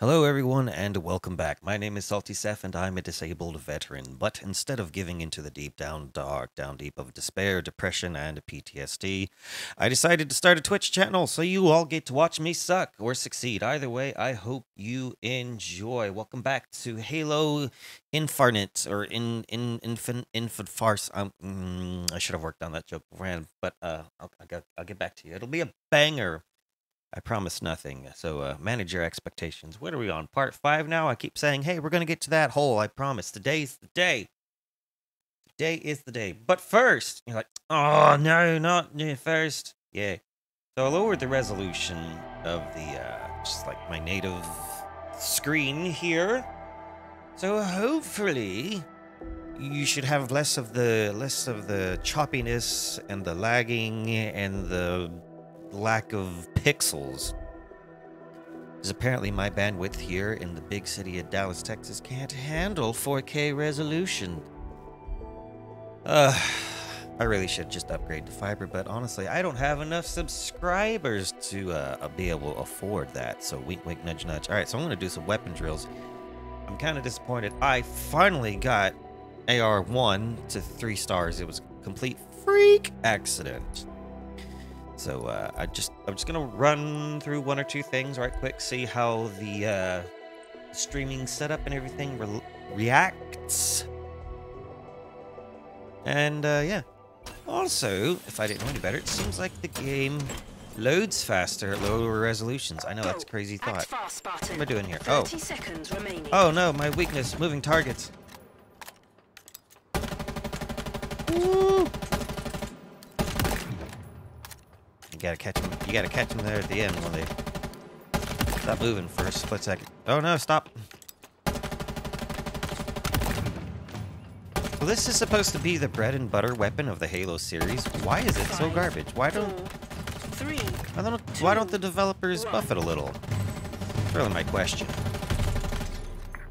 Hello, everyone, and welcome back. My name is Salty Seth, and I'm a disabled veteran. But instead of giving into the deep, down, dark, down deep of despair, depression, and PTSD, I decided to start a Twitch channel so you all get to watch me suck or succeed. Either way, I hope you enjoy. Welcome back to Halo Infinite or in in infin infant farce. Um, mm, I should have worked on that joke beforehand, but uh, I'll, I'll get back to you. It'll be a banger. I promise nothing. So uh, manage your expectations. What are we on? Part five now? I keep saying, hey, we're going to get to that hole. I promise. Today's the day. Today is the day. But first, you're like, oh, no, not first. Yeah. So I lowered the resolution of the, uh, just like my native screen here. So hopefully you should have less of the less of the choppiness and the lagging and the lack of pixels. Because apparently my bandwidth here in the big city of Dallas, Texas can't handle 4K resolution. Uh, I really should just upgrade to fiber, but honestly, I don't have enough subscribers to uh, be able to afford that. So wink, wink, nudge, nudge. All right, so I'm going to do some weapon drills. I'm kind of disappointed. I finally got AR1 to three stars. It was a complete freak accident. So uh, I just I'm just gonna run through one or two things right quick, see how the uh, streaming setup and everything re reacts. And uh, yeah. Also, if I didn't know any better, it seems like the game loads faster at lower resolutions. I know that's a crazy thought. what am I doing here? Oh. Oh no, my weakness, moving targets. Woo! You gotta catch them. You gotta catch them there at the end when they stop moving for a split second. Oh no! Stop. Well, this is supposed to be the bread and butter weapon of the Halo series. Why is it so garbage? Why don't three? I don't. Why don't the developers buff it a little? That's really my question.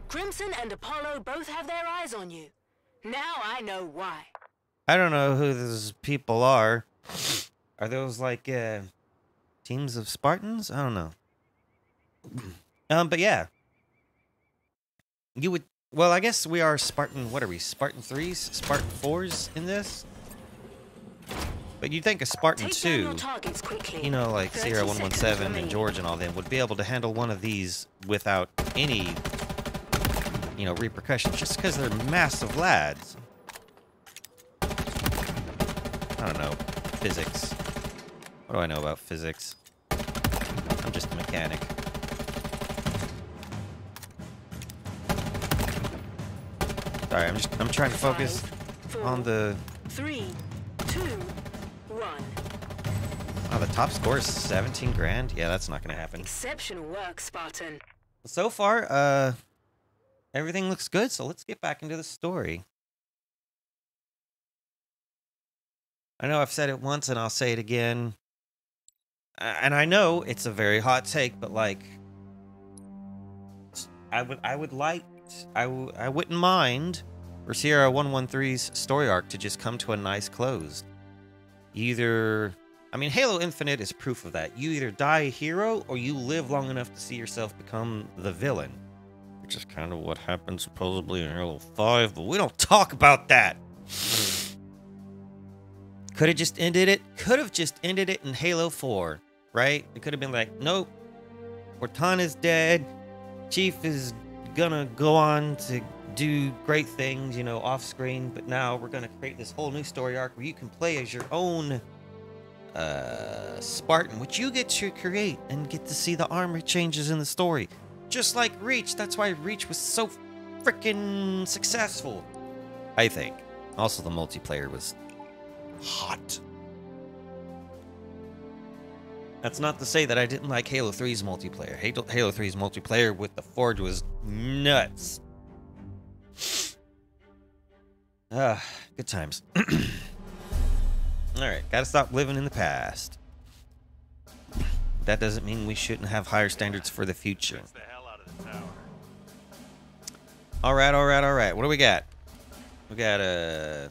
Crimson and Apollo both have their eyes on you. Now I know why. I don't know who those people are. Are those like uh, teams of Spartans? I don't know. um, but yeah, you would. Well, I guess we are Spartan. What are we? Spartan threes, Spartan fours in this. But you'd think a Spartan two, you know, like Sierra one one seven and George and all them would be able to handle one of these without any, you know, repercussions, just because they're massive lads. I don't know, physics. What do I know about physics? I'm just a mechanic. Sorry, I'm just I'm trying to focus Five, four, on the three, two, one. Oh, the top score is 17 grand? Yeah, that's not gonna happen. Exceptional work, Spartan. So far, uh everything looks good, so let's get back into the story. I know I've said it once and I'll say it again and I know it's a very hot take, but like, I would I would like I w- I wouldn't mind for Sierra 113's story arc to just come to a nice close. Either I mean Halo Infinite is proof of that. You either die a hero or you live long enough to see yourself become the villain. Which is kind of what happened supposedly in Halo 5, but we don't talk about that. Could have just ended it. Could have just ended it in Halo 4 right? It could have been like, nope, Cortana's dead. Chief is gonna go on to do great things, you know, off screen, but now we're gonna create this whole new story arc where you can play as your own uh, Spartan, which you get to create and get to see the armor changes in the story. Just like Reach, that's why Reach was so freaking successful. I think. Also, the multiplayer was hot. That's not to say that I didn't like Halo 3's multiplayer. Halo, 3's multiplayer with the Forge was nuts. Ah, good times. Alright, gotta stop living in the past. That doesn't mean we shouldn't have higher standards for the future. Alright, alright, alright. What do we got? We got a... Uh,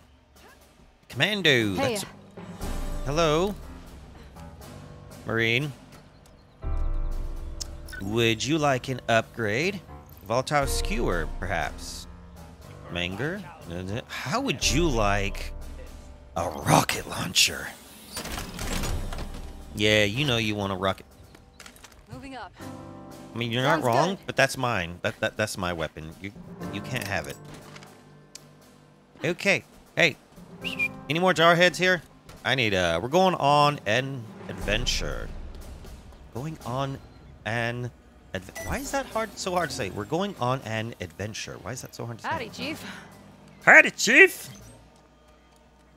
Commando. Hey. That's... Hello. Marine. Would you like an upgrade? Volatile skewer, perhaps. Mangler? How would you like a rocket launcher? Yeah, you know you want a rocket. Moving up. I mean, you're not wrong, good. but that's mine. That, that that's my weapon. You you can't have it. Okay. Hey. Any more jarheads here? I need uh we're going on an adventure. Going on an Why is that hard so hard to say? We're going on an adventure. Why is that so hard to say? Howdy, Chief. Howdy, Chief.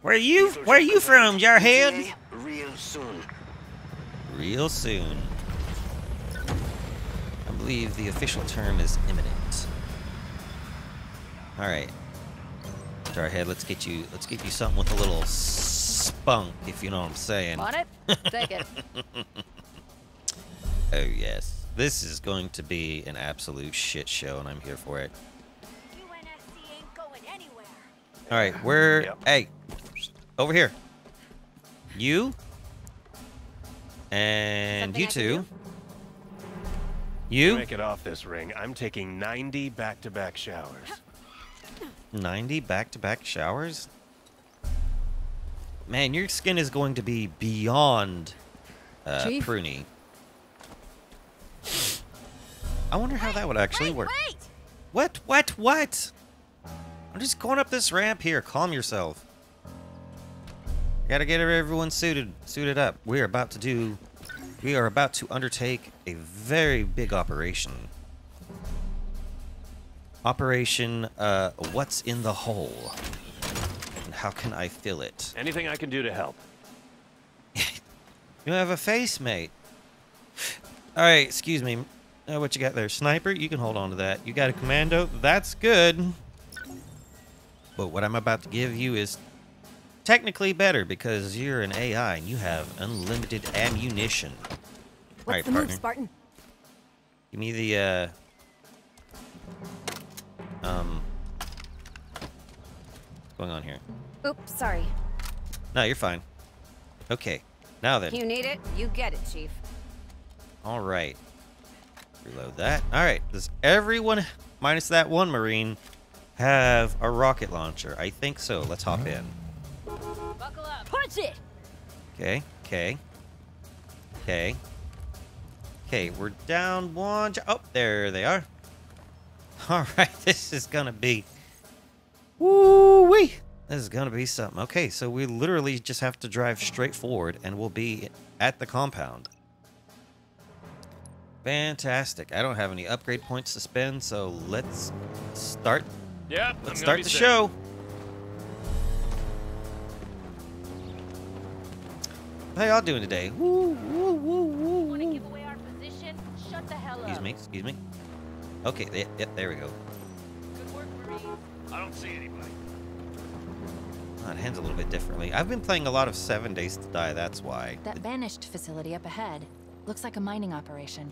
Where are you where are you from, jarhead? Real soon. Real soon. I believe the official term is imminent. All right, Jarhead, let's get you let's get you something with a little spunk, if you know what I'm saying. On it? Take it. Oh yes, this is going to be an absolute shit show, and I'm here for it. UNSC ain't going anywhere. All right, we're Yep. hey, over here. You and Something you I two. You Make it off this ring. I'm taking 90 back-to-back showers. 90 back-to-back showers? Man, your skin is going to be beyond uh, Chief? pruny. I wonder how that would actually wait, work. Wait! What? What? What? I'm just going up this ramp here. Calm yourself. Gotta get everyone suited, suited up. We are about to do. We are about to undertake a very big operation. Operation. Uh, what's in the hole? And how can I fill it? Anything I can do to help? You have a face, mate. All right, excuse me. Uh, what you got there? Sniper? You can hold on to that. You got a commando? That's good. But what I'm about to give you is technically better because you're an AI and you have unlimited ammunition. What's Alright, the partner. move, Spartan? Give me the, uh... Um... What's going on here? Oops, sorry. No, you're fine. Okay. Now then. You need it, you get it, Chief. All right. Reload that. All right. Does everyone, minus that one Marine, have a rocket launcher? I think so. Let's hop in. Buckle up. Punch it! Okay. Okay. Okay. Okay. We're down one. jo- Oh, there they are. All right. This is gonna be. Woo wee. This is gonna be something. Okay, so we literally just have to drive straight forward, and we'll be at the compound. Fantastic. I don't have any upgrade points to spend, so let's start. Yep. Let's start the show. How y'all doing today? Woo, woo, woo, woo, Want to woo. give away our position? Shut the hell Excuse up. me. Excuse me. Okay. There, yep, there we go. Good work, Marines. I don't see anybody. Oh, it hands a little bit differently. I've been playing a lot of Seven Days to Die. That's why. That banished facility up ahead looks like a mining operation.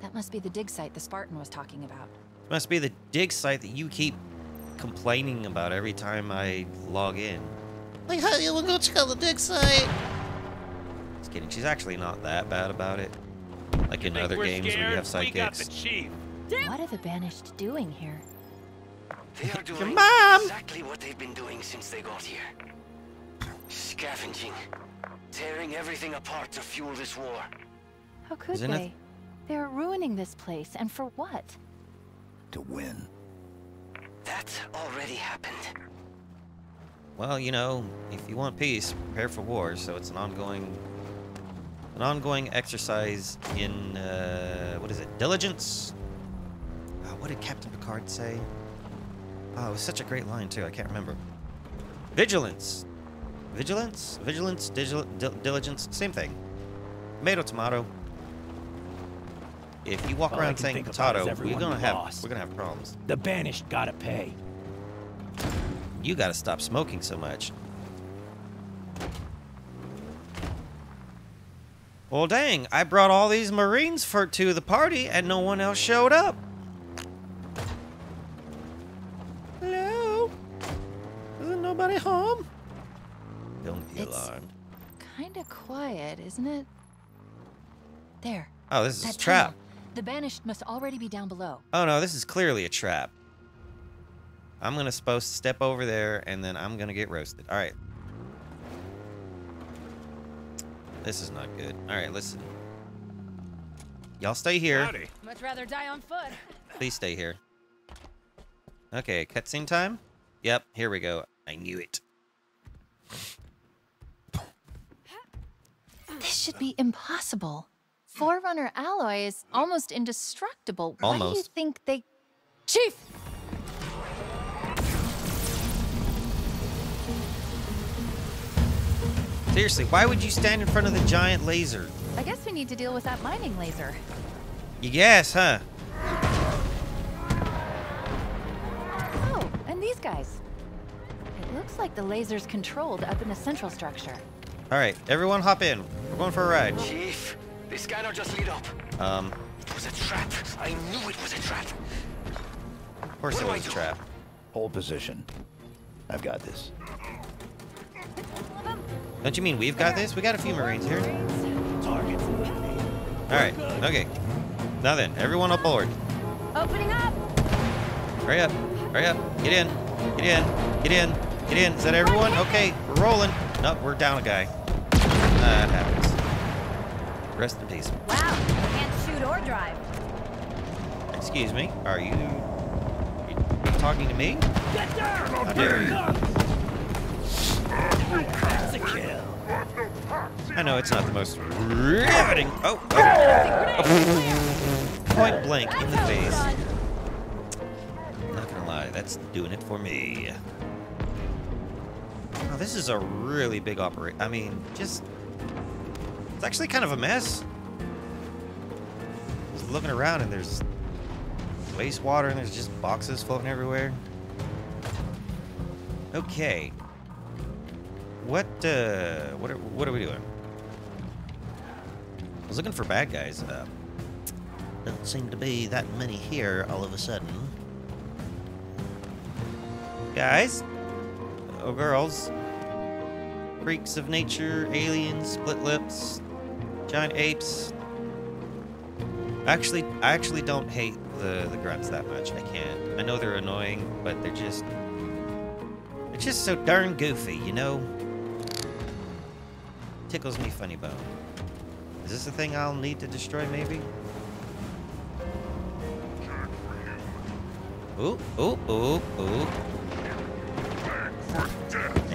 That must be the dig site the Spartan was talking about. It Must be the dig site that you keep complaining about every time I log in. Like, how you wanna go check out the dig site? Just kidding. She's actually not that bad about it. Like in other we're games where you have scared? We got sidekicks. What are the banished doing here? They are Your doing mom! exactly what they've been doing since they got here. Scavenging. Tearing everything apart to fuel this war. How could Isn't it- they? They're ruining this place, and for what? to win. That already happened. Well, you know, if you want peace, prepare for war. So it's an ongoing, an ongoing exercise in uh, what is it? Diligence. Uh, what did Captain Picard say? Oh, it was such a great line too. I can't remember. Vigilance. Vigilance. Vigilance. Digil- dil- diligence. Same thing. Tomato. Tomato. If you walk All around saying potato, we're gonna have lost. we're gonna have problems. The banished gotta pay. You gotta stop smoking so much. Well, dang, I brought all these Marines for to the party and no one else showed up. Isn't it? There. Oh, this is That a trap. tunnel. The banished must already be down below. Oh no, this is clearly a trap. I'm gonna supposed to step over there and then I'm gonna get roasted. All right. This is not good. All right, listen. Y'all stay here. Much rather die on foot. Please stay here. Okay, cutscene time? Yep, here we go. I knew it. This should be impossible. Forerunner alloy is almost indestructible. Almost. Why do you think they... Chief! Seriously, why would you stand in front of the giant laser? I guess we need to deal with that mining laser. You guess, huh? Oh, and these guys. It looks like the laser's controlled up in the central structure. All right, everyone hop in. We're going for a ride. Chief, the scanner just lit up. Um, It was a trap. I knew it was a trap. of course What it was a do? trap. Hold position. I've got this. Don't you mean we've got this? We got a few Marines here. Target. All right, okay. Now then, everyone aboard. Opening up. Hurry up, hurry up. Get in, get in, get in, get in. Is that everyone? Okay, we're rolling. Nope, we're down a guy. That happens. Rest in peace. Wow. Can't shoot or drive. Excuse me, are you, you, you talking to me? Get down! How dare you? That's a kill. I know it's not the most riveting. Oh, oh. Point blank in the face. Not gonna lie, that's doing it for me. This is a really big operation. I mean, just. It's actually kind of a mess. Just looking around and there's wastewater and there's just boxes floating everywhere. Okay. What, uh, what are, what are we doing? I was looking for bad guys. Uh, don't seem to be that many here all of a sudden. Guys? Oh, girls? Freaks of nature, aliens, split lips, giant apes. Actually, I actually don't hate the, the grunts that much. I can't. I know they're annoying, but they're just... They're just so darn goofy, you know? Tickles me funny bone. Is this a thing I'll need to destroy, maybe? Ooh, ooh, ooh, ooh.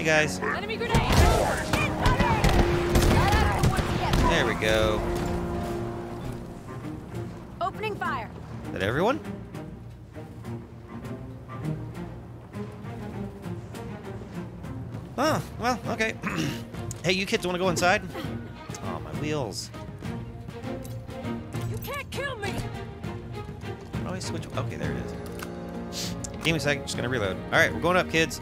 Hey, guys. Enemy grenade. There we go. Opening fire. Is that everyone? Oh, well, okay. hey, you kids want to go inside? Oh, my wheels. You can't kill me. How do I switch? Okay, there it is. Give me a second. Just gonna reload. All right, we're going up, kids.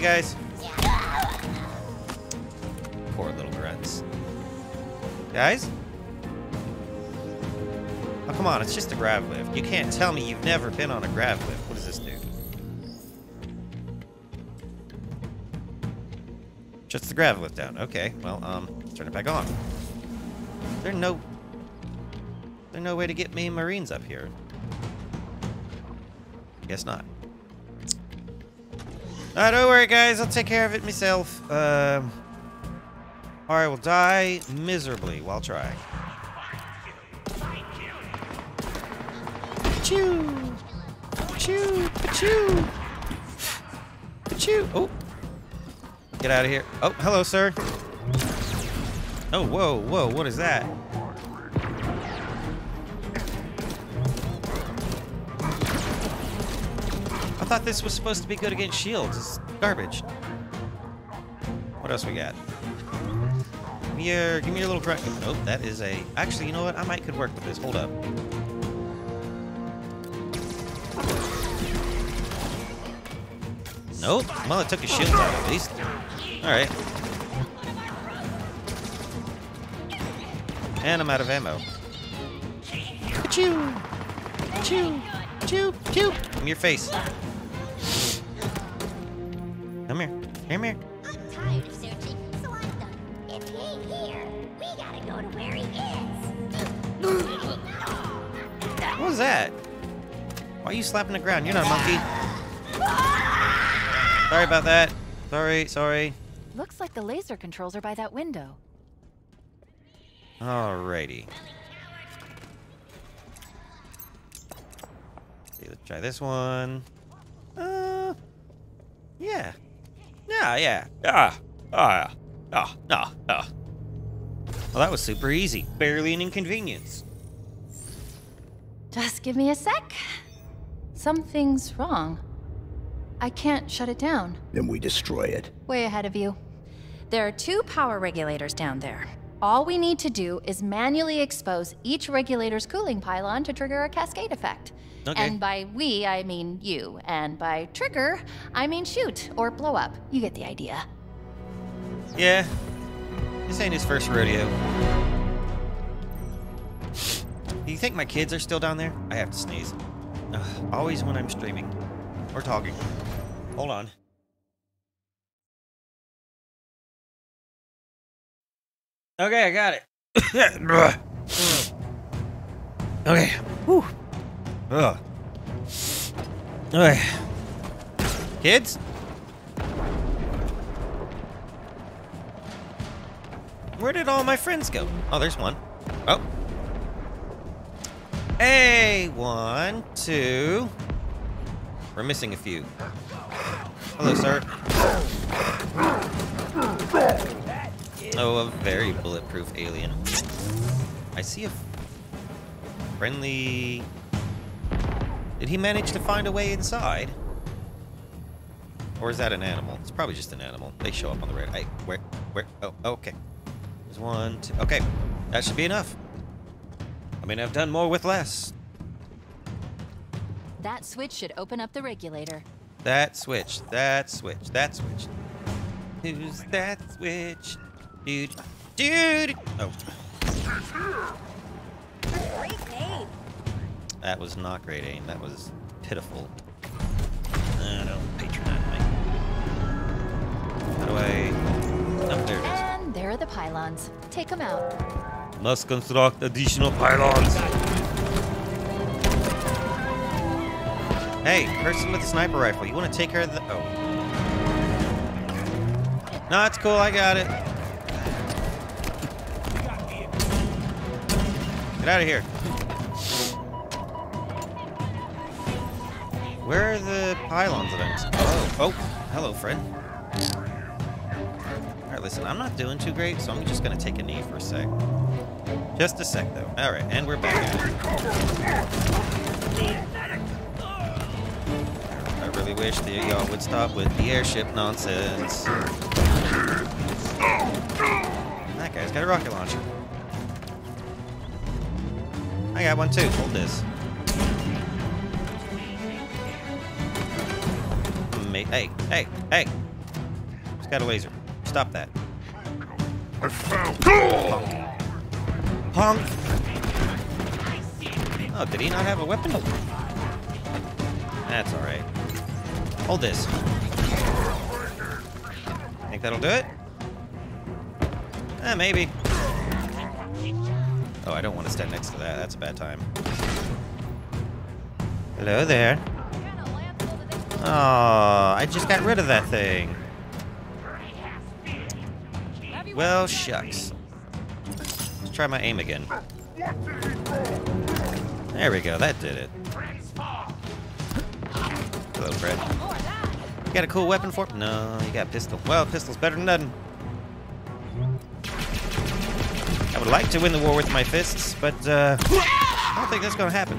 Hey, guys. Poor little grunts. Guys? Oh, come on. It's just a grav lift. You can't tell me you've never been on a grav lift. What does this do? Shuts the grav lift down. Okay, well, um, let's turn it back on. There's no... There's no way to get me Marines up here. I guess not. Ah, don't worry, guys. I'll take care of it myself. Um, or I will die miserably while trying. Achoo! Achoo! Achoo! Achoo! Oh! Get out of here. Oh, hello, sir. Oh, whoa, whoa, what is that? Thought this was supposed to be good against shields. It's garbage. What else we got? Give me your, give me your little grunt. Nope, that is a... Actually, you know what? I might could work with this. Hold up. Nope. Well, it took his shields out at least. Alright. And I'm out of ammo. Achoo! Achoo! Achoo! Give me your face. Come here. I'm tired of searching, so I'm done. If he ain't here, we gotta go to where he is. What was that? Why are you slapping the ground? You're not a monkey. Sorry about that. Sorry, sorry. Looks like the laser controls are by that window. Alrighty. See, let's try this one. Uh, yeah. Yeah, yeah. Ah, ah, ah, ah, ah. Well, that was super easy. Barely an inconvenience. Just give me a sec. Something's wrong. I can't shut it down. Then we destroy it. Way ahead of you. There are two power regulators down there. All we need to do is manually expose each regulator's cooling pylon to trigger a cascade effect. Okay. And by we, I mean you. And by trigger, I mean shoot or blow up. You get the idea. Yeah. This ain't his first rodeo. Do you think my kids are still down there? I have to sneeze. Ugh, always when I'm streaming or talking. Hold on. Okay, I got it. okay. Whew. Ugh. Okay. Kids? Where did all my friends go? Oh, there's one. Oh. Hey, one, two. We're missing a few. Hello, sir. Oh, a very bulletproof alien. I see a friendly... Did he manage to find a way inside? Or is that an animal? It's probably just an animal. They show up on the radar. Hey, where, where? Oh, okay. There's one, two. Okay, that should be enough. I mean, I've done more with less. That switch should open up the regulator. That switch, that switch, that switch. Who's that switch? Dude, dude. Oh, that was not great aim. That was pitiful. Uh, don't patronize me. How do I? Oh, there it And there are the pylons. Take them out. Must construct additional pylons. Hey, person with a sniper rifle, you want to take care of the? Oh. No, it's cool. I got it. Get out of here. Where are the pylons that. Oh, oh, hello, friend. Alright, listen, I'm not doing too great, so I'm just gonna take a knee for a sec. Just a sec, though. Alright, and we're back. I really wish that y'all would stop with the airship nonsense. That guy's got a rocket launcher. I got one too. Hold this. Ma- Hey, hey, hey! He's got a laser. Stop that. I Punk. Punk! Oh, did he not have a weapon? That's alright. Hold this. Think that'll do it? Eh, maybe. Oh, I don't want to stand next to that. That's a bad time. Hello there. Oh, I just got rid of that thing. Well, shucks. Let's try my aim again. There we go. That did it. Hello, Fred. You got a cool weapon for? No, you got a pistol. Well, pistol's better than nothing. Would like to win the war with my fists, but uh, I don't think that's gonna happen.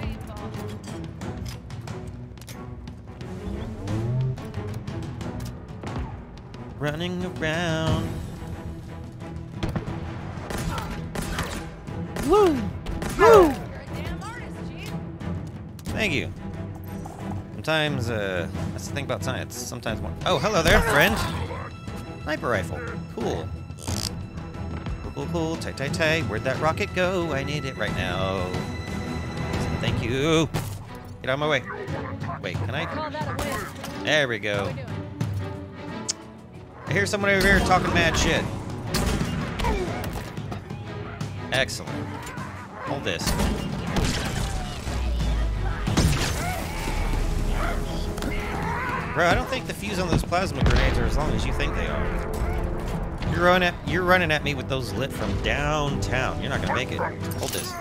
Running around. Woo! Woo! Thank you. Sometimes, uh, that's the thing about science. Sometimes one. Oh, hello there, friend. Sniper rifle. Cool. Cool, cool. Tight, tight, tight. Where'd that rocket go? I need it right now. Thank you. Get out of my way. Wait, can I? Call that a win. There we go. I hear someone over here talking mad shit. Excellent. Hold this. Bro, I don't think the fuse on those plasma grenades are as long as you think they are. You're running at, you're running at me with those lit from downtown. You're not gonna make it. Hold this.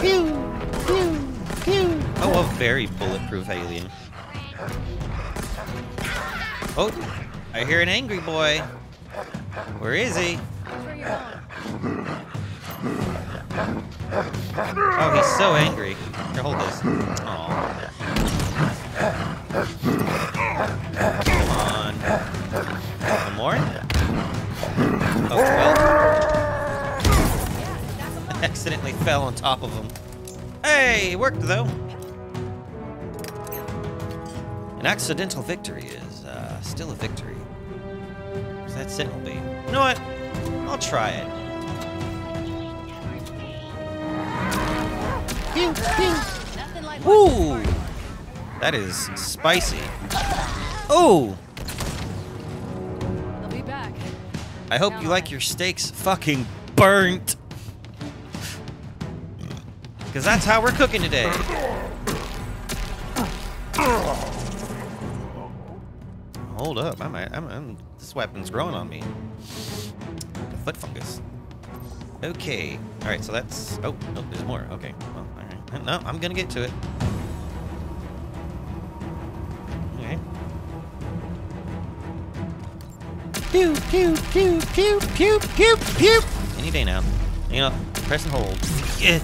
Pew! Pew! Pew! Oh, a very bulletproof alien. Oh, I hear an angry boy. Where is he? Oh, he's so angry. Here, hold this. Aw. Come on. More? Oh, well. Accidentally fell on top of him. Hey, worked though. An accidental victory is uh, still a victory. Where's that sentinel beam? You know what? I'll try it. Pew, pew. Woo! That is spicy. Oh! I hope you like your steaks fucking burnt. Because that's how we're cooking today. Hold up. I'm, I'm, I'm, this weapon's growing on me. The foot fungus. Okay. Alright, so that's... Oh, no, there's more. Okay. Well, alright. No, I'm gonna get to it. Pew, pew, pew, pew, pew, pew, pew. Any day now. You know, press and hold. Yeah.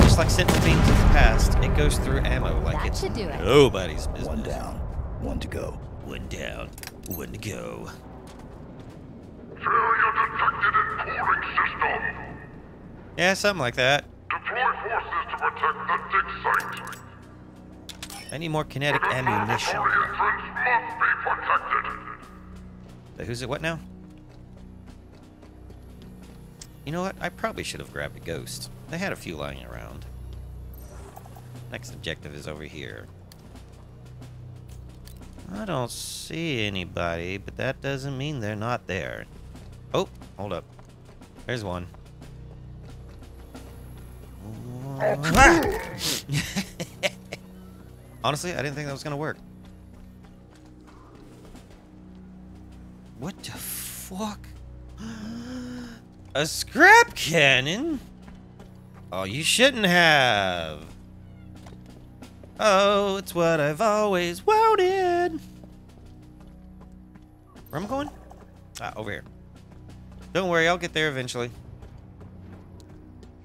Just like Sentinel beams of the past, it goes through ammo like That it's do it. nobody's business. One down, one to go. One down, one to go. Failure detected in pouring system. Yeah, something like that. Deploy forces to protect the dig site. I need more kinetic The ammunition. Must be protected. Who's it? What now? You know what? I probably should have grabbed a ghost. They had a few lying around. Next objective is over here. I don't see anybody, but that doesn't mean they're not there. Oh, hold up. There's one. Honestly, I didn't think that was gonna work. What the fuck? A scrap cannon? Oh, you shouldn't have. Oh, it's what I've always wanted. Where am I going? Ah, over here. Don't worry, I'll get there eventually.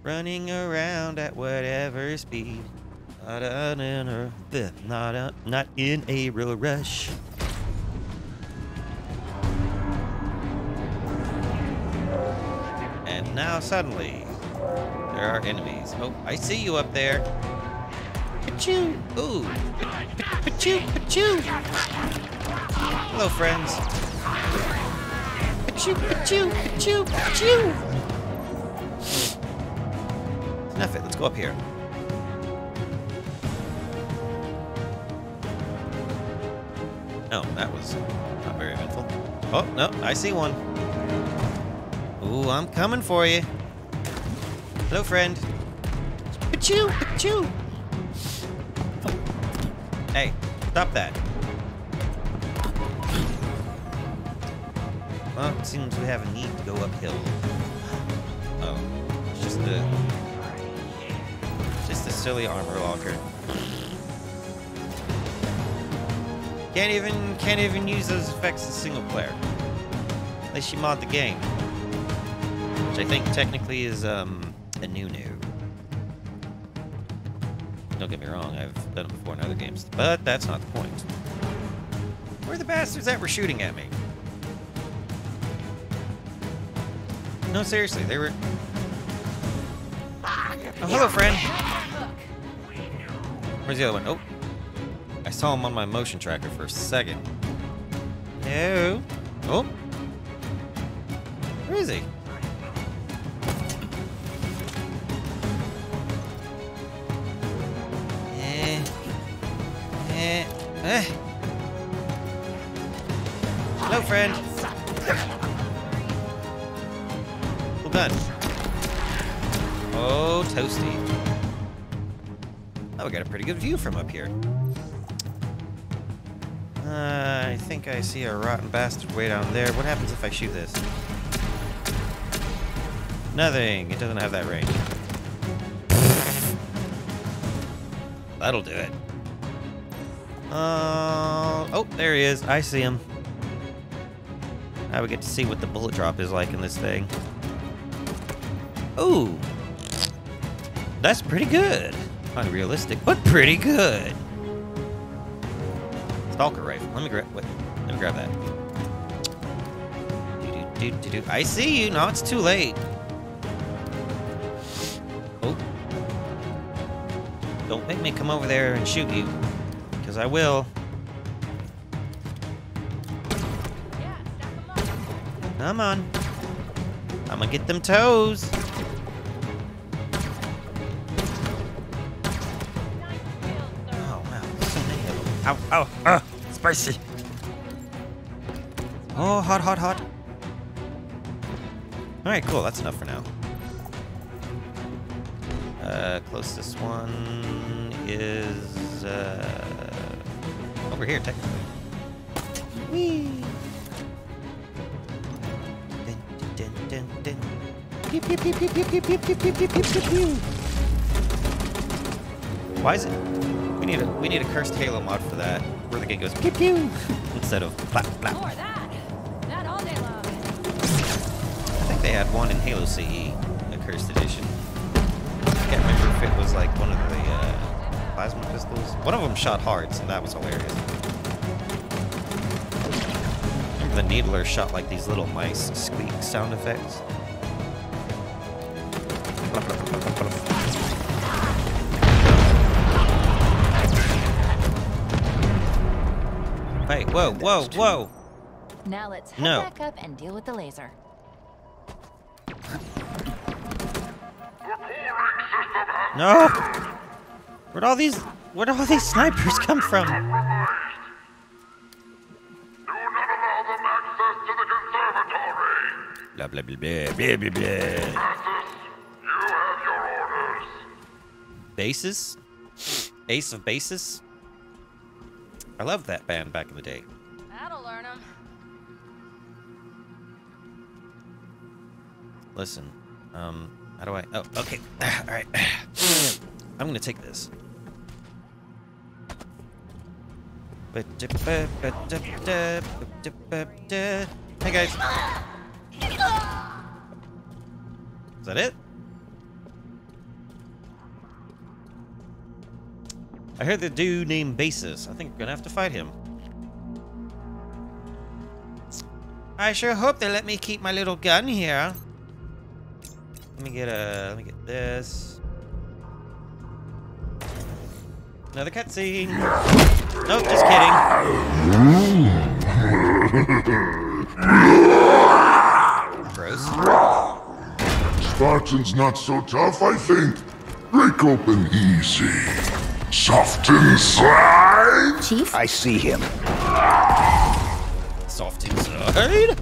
Running around at whatever speed. Not in a, not, a, not in a real rush. Now suddenly, there are enemies. Oh, I see you up there. Pachoo! Ooh! Pachoo! Pachoo! Hello, friends. Pachoo! Pachoo! Pachoo! Pachoo! Enough it. Let's go up here. Oh, that was not very eventful. Oh, no, I see one. Ooh, I'm coming for you. Hello, friend. Pachoo! Pachoo! Hey, stop that. Well, it seems we have a need to go uphill. Oh, it's just a... Just a silly armor locker. Can't even can't even use those effects in single player. Unless you mod the game. I think technically is um a new new. Don't get me wrong, I've done it before in other games. But that's not the point. Where are the bastards that were shooting at me? No, seriously, they were. Oh, hello, friend. Where's the other one? Oh, I saw him on my motion tracker for a second. No. Oh. Where is he? See a rotten bastard way down there. What happens if I shoot this? Nothing. It doesn't have that range. That'll do it. Uh, oh, there he is. I see him. Now we get to see what the bullet drop is like in this thing. Ooh. That's pretty good. Unrealistic, but pretty good. Stalker rifle. Let me grab. Wait. Let me grab that. Do, do, do. I see you. No, it's too late. Oh. Don't make me come over there and shoot you, because I will. Come on. I'm gonna get them toes. Oh. Ow, ow, ah, spicy. Oh, hot, hot, hot. Alright, cool. That's enough for now. Uh, closest one is uh, over here, technically. Whee! Dun, dun, dun, why is it? We need a we need a cursed Halo mod for that, where the game goes pew pew instead of. Had one in Halo CE, a cursed edition. I can't remember if it was like one of the uh, plasma pistols. One of them shot hard, so that was hilarious. Remember the Needler shot like these little mice squeak sound effects. Hey, whoa, whoa, whoa! Now let's head No. back up and deal with the laser. No! Where'd all these where'd all these snipers come from? Do not allow them access to the conservatory. Blah blah blah blah blah blah. Bassus, you have your orders. Bases? Ace of Bases? I loved that band back in the day. That'll learn him. Listen, um, how do I? Oh, okay. All right. I'm gonna take this. Hey guys. Is that it? I heard the dude named Bassus. I think we're gonna have to fight him. I sure hope they let me keep my little gun here. Let me get a. Let me get this. Another cutscene. Nope, just kidding. Gross. Spartan's not so tough, I think. Break open easy. Soft inside. Chief? I see him. Soft inside?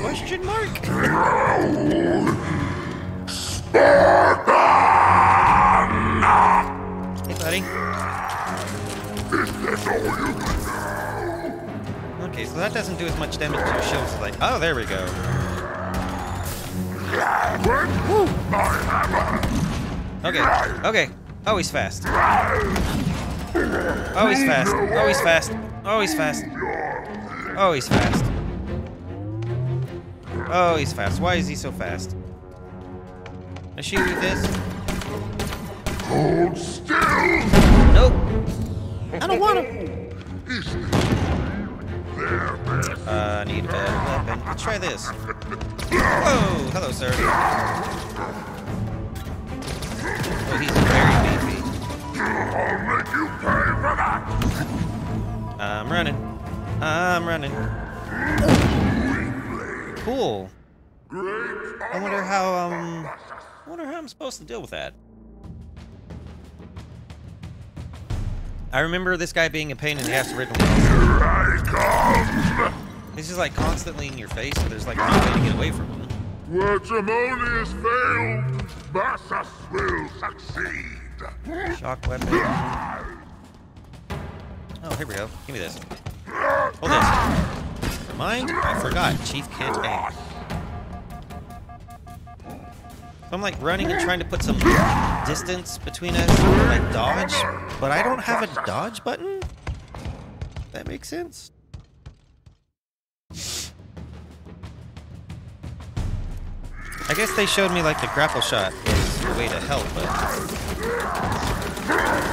Question mark? Hey, buddy. Okay, so that doesn't do as much damage to your shields as like. Oh, there we go. Okay, okay. Oh, he's fast. He's fast. He's fast. He's fast. Oh, he's fast. Oh, he's fast. Why is he so fast? I shoot with this? Hold still. Nope. I don't want him. Uh, I need a weapon. Let's try this. Oh, hello, sir. Oh, he's very beefy. I'll make you pay for that. I'm running. I'm running. Cool. I wonder how, um... I wonder how I'm supposed to deal with that. I remember this guy being a pain in the ass originally. Here I come. He's just like constantly in your face, so there's like no way to get away from him. Where Tremonius failed, Bassus will succeed. Shock weapon. Oh, here we go. Give me this. Hold this. Mind? I forgot. Chief can't aim. So I'm like running and trying to put some distance between us, like dodge, but I don't have a dodge button? That makes sense. I guess they showed me like the grapple shot was the way to help, but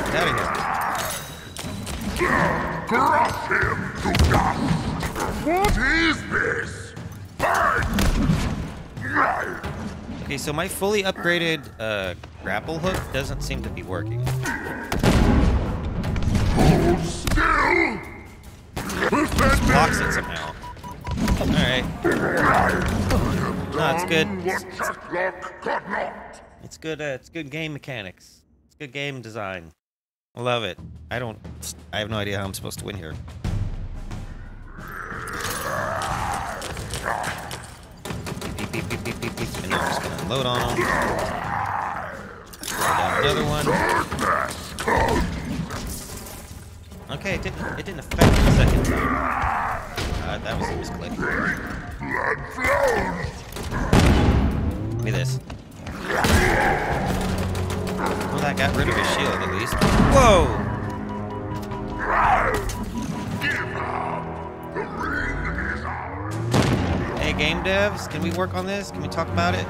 get out of here. Crush him to dust. What is this? Fight! Okay, so my fully upgraded uh, grapple hook doesn't seem to be working. Defend Blocks it somehow. Alright. No, it's good. It's good. Uh, it's good game mechanics. It's good game design. I love it. I don't. I have no idea how I'm supposed to win here. Beep, beep, beep, just load on them. Another one. Okay, it didn't. It didn't affect the second time. Uh, that was a misclick. Give me this. Well, that got rid of his shield at least. Whoa! Hey, game devs, can we work on this? Can we talk about it?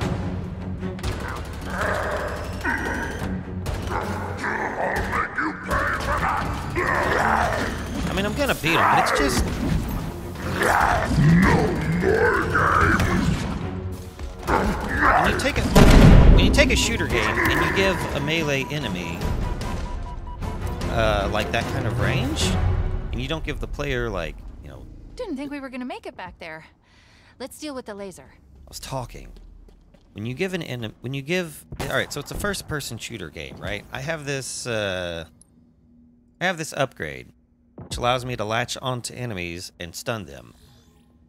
I mean, I'm gonna beat him, but it's just. When you take a when you take a shooter game and you give a melee enemy uh, like that kind of range, and you don't give the player like you know, Didn't think we were gonna make it back there. Let's deal with the laser. I was talking. When you give an enemy, when you give, all right, so it's a first-person shooter game, right? I have this, uh, I have this upgrade, which allows me to latch onto enemies and stun them,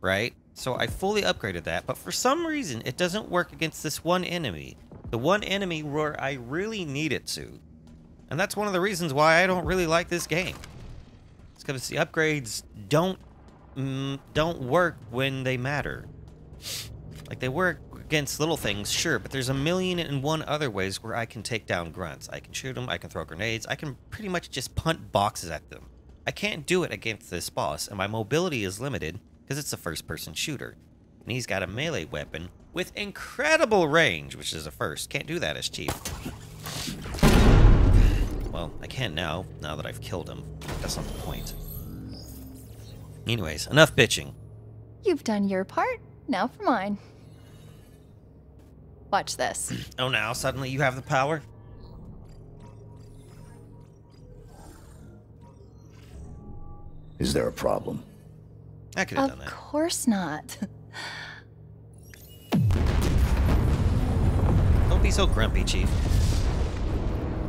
right? So I fully upgraded that, but for some reason it doesn't work against this one enemy, the one enemy where I really need it to, and that's one of the reasons why I don't really like this game. It's because the upgrades don't mm, don't work when they matter. Like they work against little things, sure, but there's a million and one other ways where I can take down grunts. I can shoot them, I can throw grenades, I can pretty much just punt boxes at them. I can't do it against this boss, and my mobility is limited because it's a first person shooter. And he's got a melee weapon with incredible range, which is a first. Can't do that as Chief. Well, I can now, now that I've killed him. That's not the point. Anyways, enough bitching. You've done your part. Now for mine. Watch this. Oh, now suddenly you have the power? Is there a problem? I could have of done that. course not. Don't be so grumpy, Chief.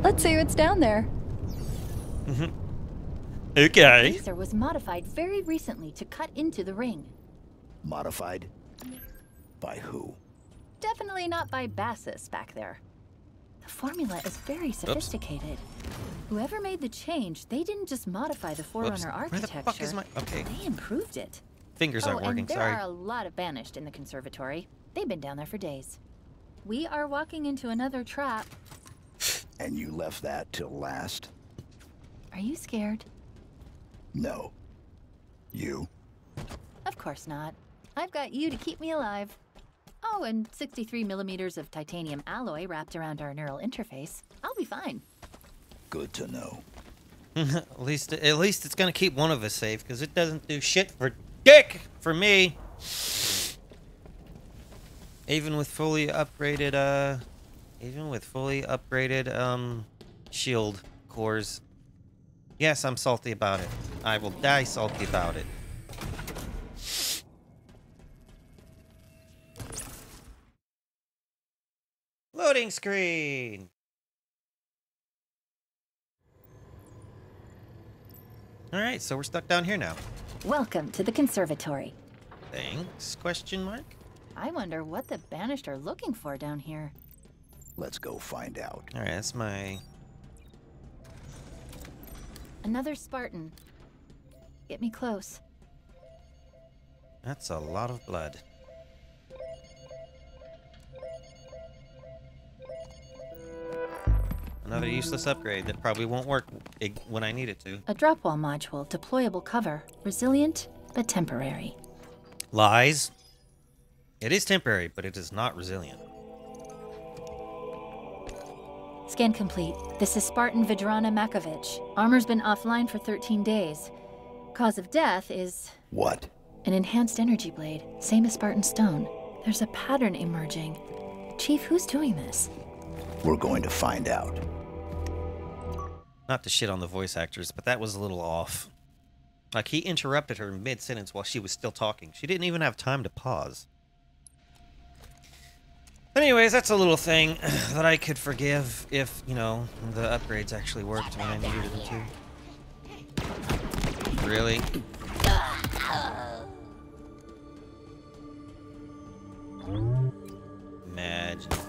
Let's see what's down there. Mm-hmm. Okay. Laser was modified very recently to cut into the ring. Modified? By who? Definitely not by Bassus back there. The formula is very sophisticated. Whoever made the change, they didn't just modify the Whoops. Forerunner Where the architecture. fuck is my... Okay. They improved it. Fingers oh, aren't working, and there sorry. are a lot of banished in the conservatory. They've been down there for days. We are walking into another trap. And you left that till last? Are you scared? No. You? Of course not. I've got you to keep me alive. Oh, and 63 millimeters of titanium alloy wrapped around our neural interface. I'll be fine. Good to know. at least at least it's gonna keep one of us safe, because it doesn't do shit for dick for me. Even with fully upgraded, uh... Even with fully upgraded, um... Shield cores. Yes, I'm salty about it. I will die salty about it. Loading screen! Alright, so we're stuck down here now. Welcome to the conservatory. Thanks, question mark? I wonder what the Banished are looking for down here. Let's go find out. All right, that's my. Another Spartan. Get me close. That's a lot of blood. Another useless upgrade that probably won't work when I need it to. A drop wall module, deployable cover. Resilient, but temporary. Lies. It is temporary, but it is not resilient. Scan complete. This is Spartan Vidrana Makovich. Armor's been offline for 13 days. Cause of death is What? an enhanced energy blade, same as Spartan Stone. There's a pattern emerging. Chief, who's doing this? We're going to find out. Not to shit on the voice actors, but that was a little off. Like, he interrupted her mid sentence while she was still talking. She didn't even have time to pause. Anyways, that's a little thing that I could forgive if, you know, the upgrades actually worked when I needed them to. Really? Imagine.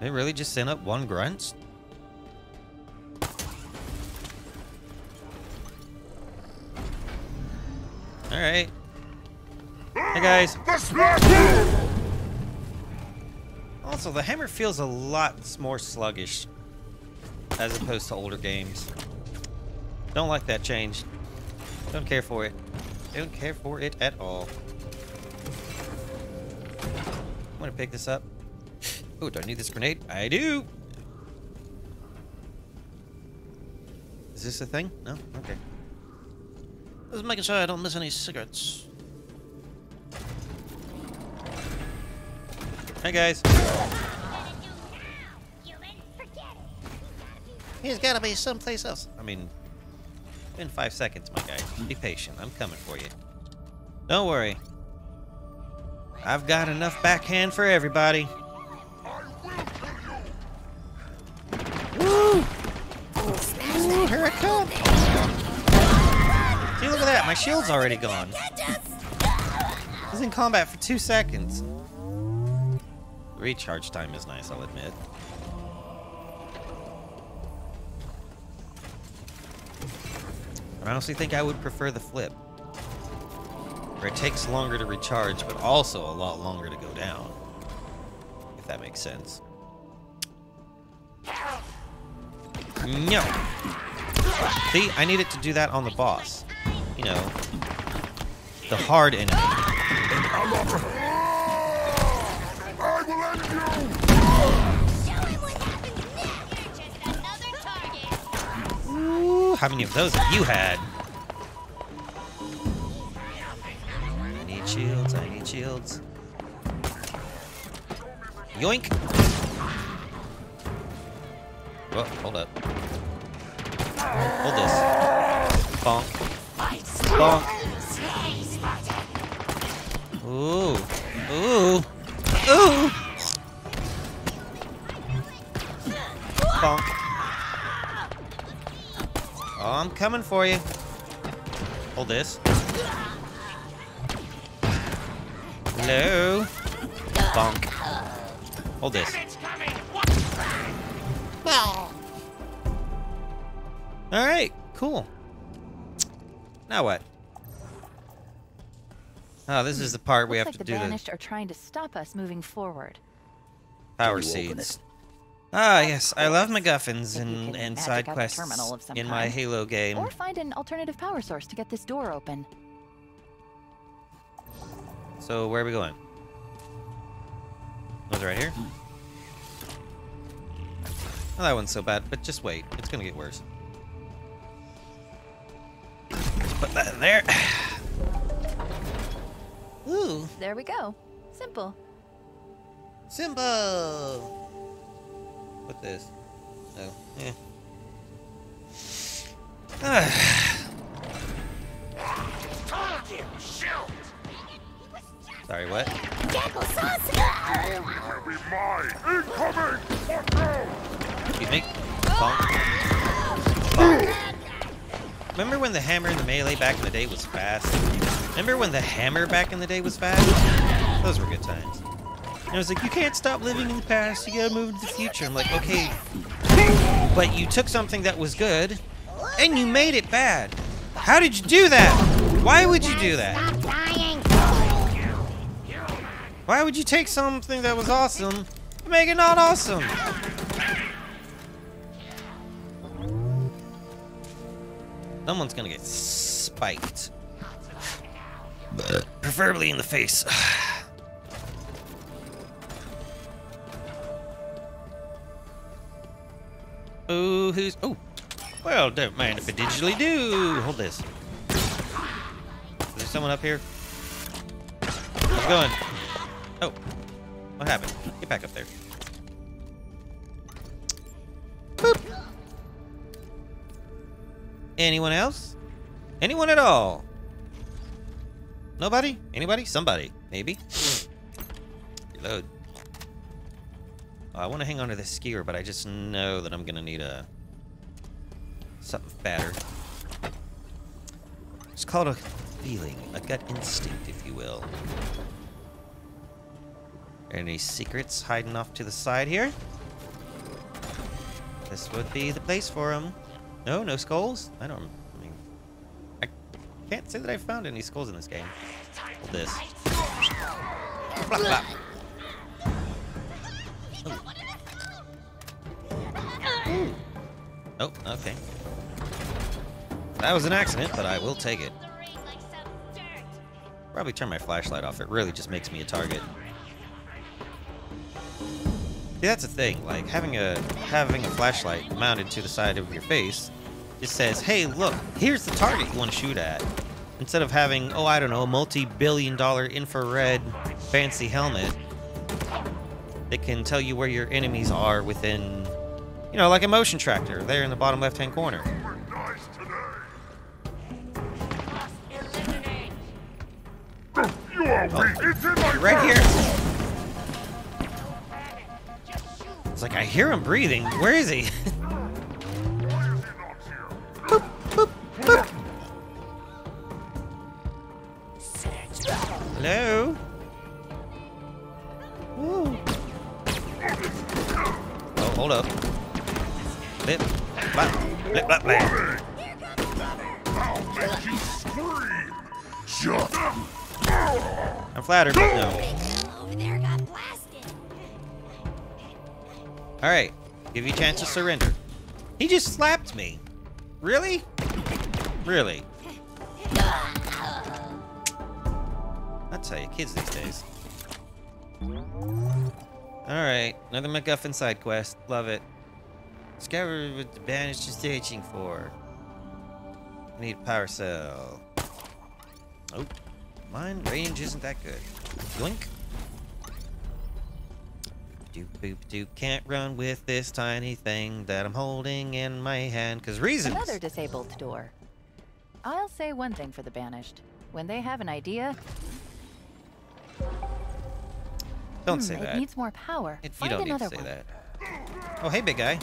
They really just sent up one grunt? Alright. Hey guys. Also, the hammer feels a lot more sluggish as opposed to older games. Don't like that change. Don't care for it. Don't care for it at all. I'm gonna pick this up. Oh, do I need this grenade? I do! Is this a thing? No? Okay. Just making sure I don't miss any cigarettes. Hey guys. He's gotta be someplace else. I mean, in five seconds, my guy. Be patient. I'm coming for you. Don't worry. I've got enough backhand for everybody. My shield's already gone. I was in combat for two seconds. Recharge time is nice, I'll admit. I honestly think I would prefer the flip. Where it takes longer to recharge, but also a lot longer to go down. If that makes sense. No! See, I needed to do that on the boss. You know, the hard enemy. How many of those have you had? I need shields, I need shields. Yoink! Whoa, hold up. Hold this. Bonk. Bonk. Ooh. Ooh. Ooh. Bonk. Oh, I'm coming for you. Hold this. Hello. Bonk. Hold this. All right, cool. Now what? Oh, this is the part we Looks have like to the do Banished are trying to stop us moving forward. power Can you open seeds. Ah, yes, I love. MacGuffins and, and side quests terminal of some in my. Halo game. Or find an alternative power source to get this door open. So where are we going? Was it right here? Oh, that one's so bad, but just wait. It's gonna get worse. Let's put that in there. Ooh, There we go. Simple. Simba! Put this. Oh, yeah. Sorry, what? Excuse me. Bonk. Bonk. remember when the hammer and the melee back in the day was fast? Remember when the hammer back in the day was fast? Those were good times. And I was like, you can't stop living in the past. You gotta move into the future. I'm like, okay, but you took something that was good and you made it bad. How did you do that? Why would you do that? Why would you take something that was awesome and make it not awesome? Someone's gonna get spiked. Preferably in the face. oh, who's... Oh. Well, don't mind if I digitally do. Hold this. Is there someone up here? How's it going? Oh. What happened? Get back up there. Boop. Anyone else? Anyone at all? Nobody? Anybody? Somebody. Maybe? Reload. Oh, I want to hang on to this skewer, but I just know that I'm going to need a... Something fatter. It's called a feeling, a gut instinct, if you will. Any secrets hiding off to the side here? This would be the place for them. No, no skulls? I don't... Can't say that I've found any skulls in this game. Hold this. Ooh. Ooh. Oh, okay. That was an accident, but I will take it. Probably turn my flashlight off. It really just makes me a target. See, that's the thing. Like having a having a flashlight mounted to the side of your face, just says, "Hey, look, here's the target you want to shoot at." Instead of having, oh, I don't know, a multi-billion-dollar infrared fancy helmet that can tell you where your enemies are within, you know, like a motion tracker there in the bottom left-hand corner. Oh, My Right here. It's like I hear him breathing. Where is he? surrender. He just slapped me. Really? Really? I tell you, kids these days. Alright, another MacGuffin side quest. Love it. Discover what the banished is searching for. I need a power cell. Oh, mine range isn't that good. Blink. Doop boop doop. Can't run with this tiny thing that I'm holding in my hand. Cause reasons. Another disabled door. I'll say one thing for the banished. When they have an idea, Don't hmm, say it that. needs more power. It- you Find don't need to another say one. that. Oh, hey, big guy.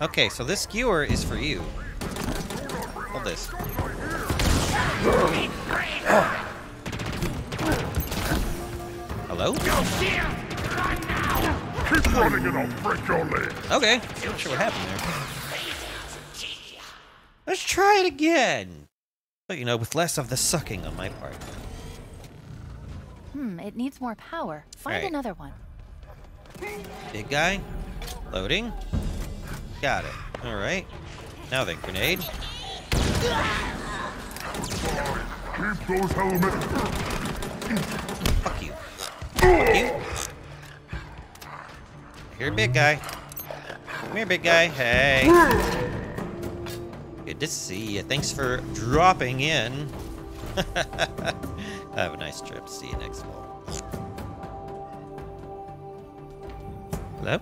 Okay, so this skewer is for you. Hold this. Hello? Keep running and I'll break your leg. Okay. Not sure what happened there. Let's try it again. But, you know, with less of the sucking on my part. Hmm, it needs more power. Find Alright. another one. Big guy. Loading. Got it. Alright. Now then, grenade. Keep those helmets. Fuck you. Fuck you. Here, big guy. Come here, big guy. Hey. Good to see you. Thanks for dropping in. Have a nice trip. See you next fall. Hello?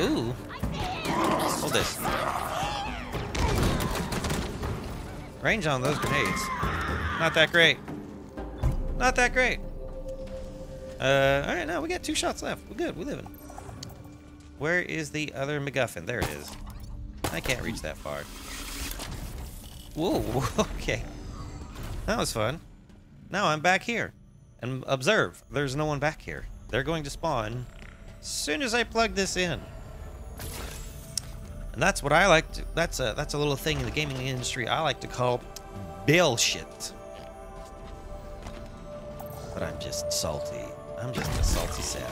Ooh. Hold this. Range on those grenades. Not that great. Not that great. Uh, alright, now we got two shots left. We're good. We're living. Where is the other MacGuffin? There it is. I can't reach that far. Whoa, okay. That was fun. Now I'm back here. And observe, there's no one back here. They're going to spawn as soon as I plug this in. And that's what I like to, that's a, that's a little thing in the gaming industry I like to call bullshit. But I'm just salty. I'm just a salty sap.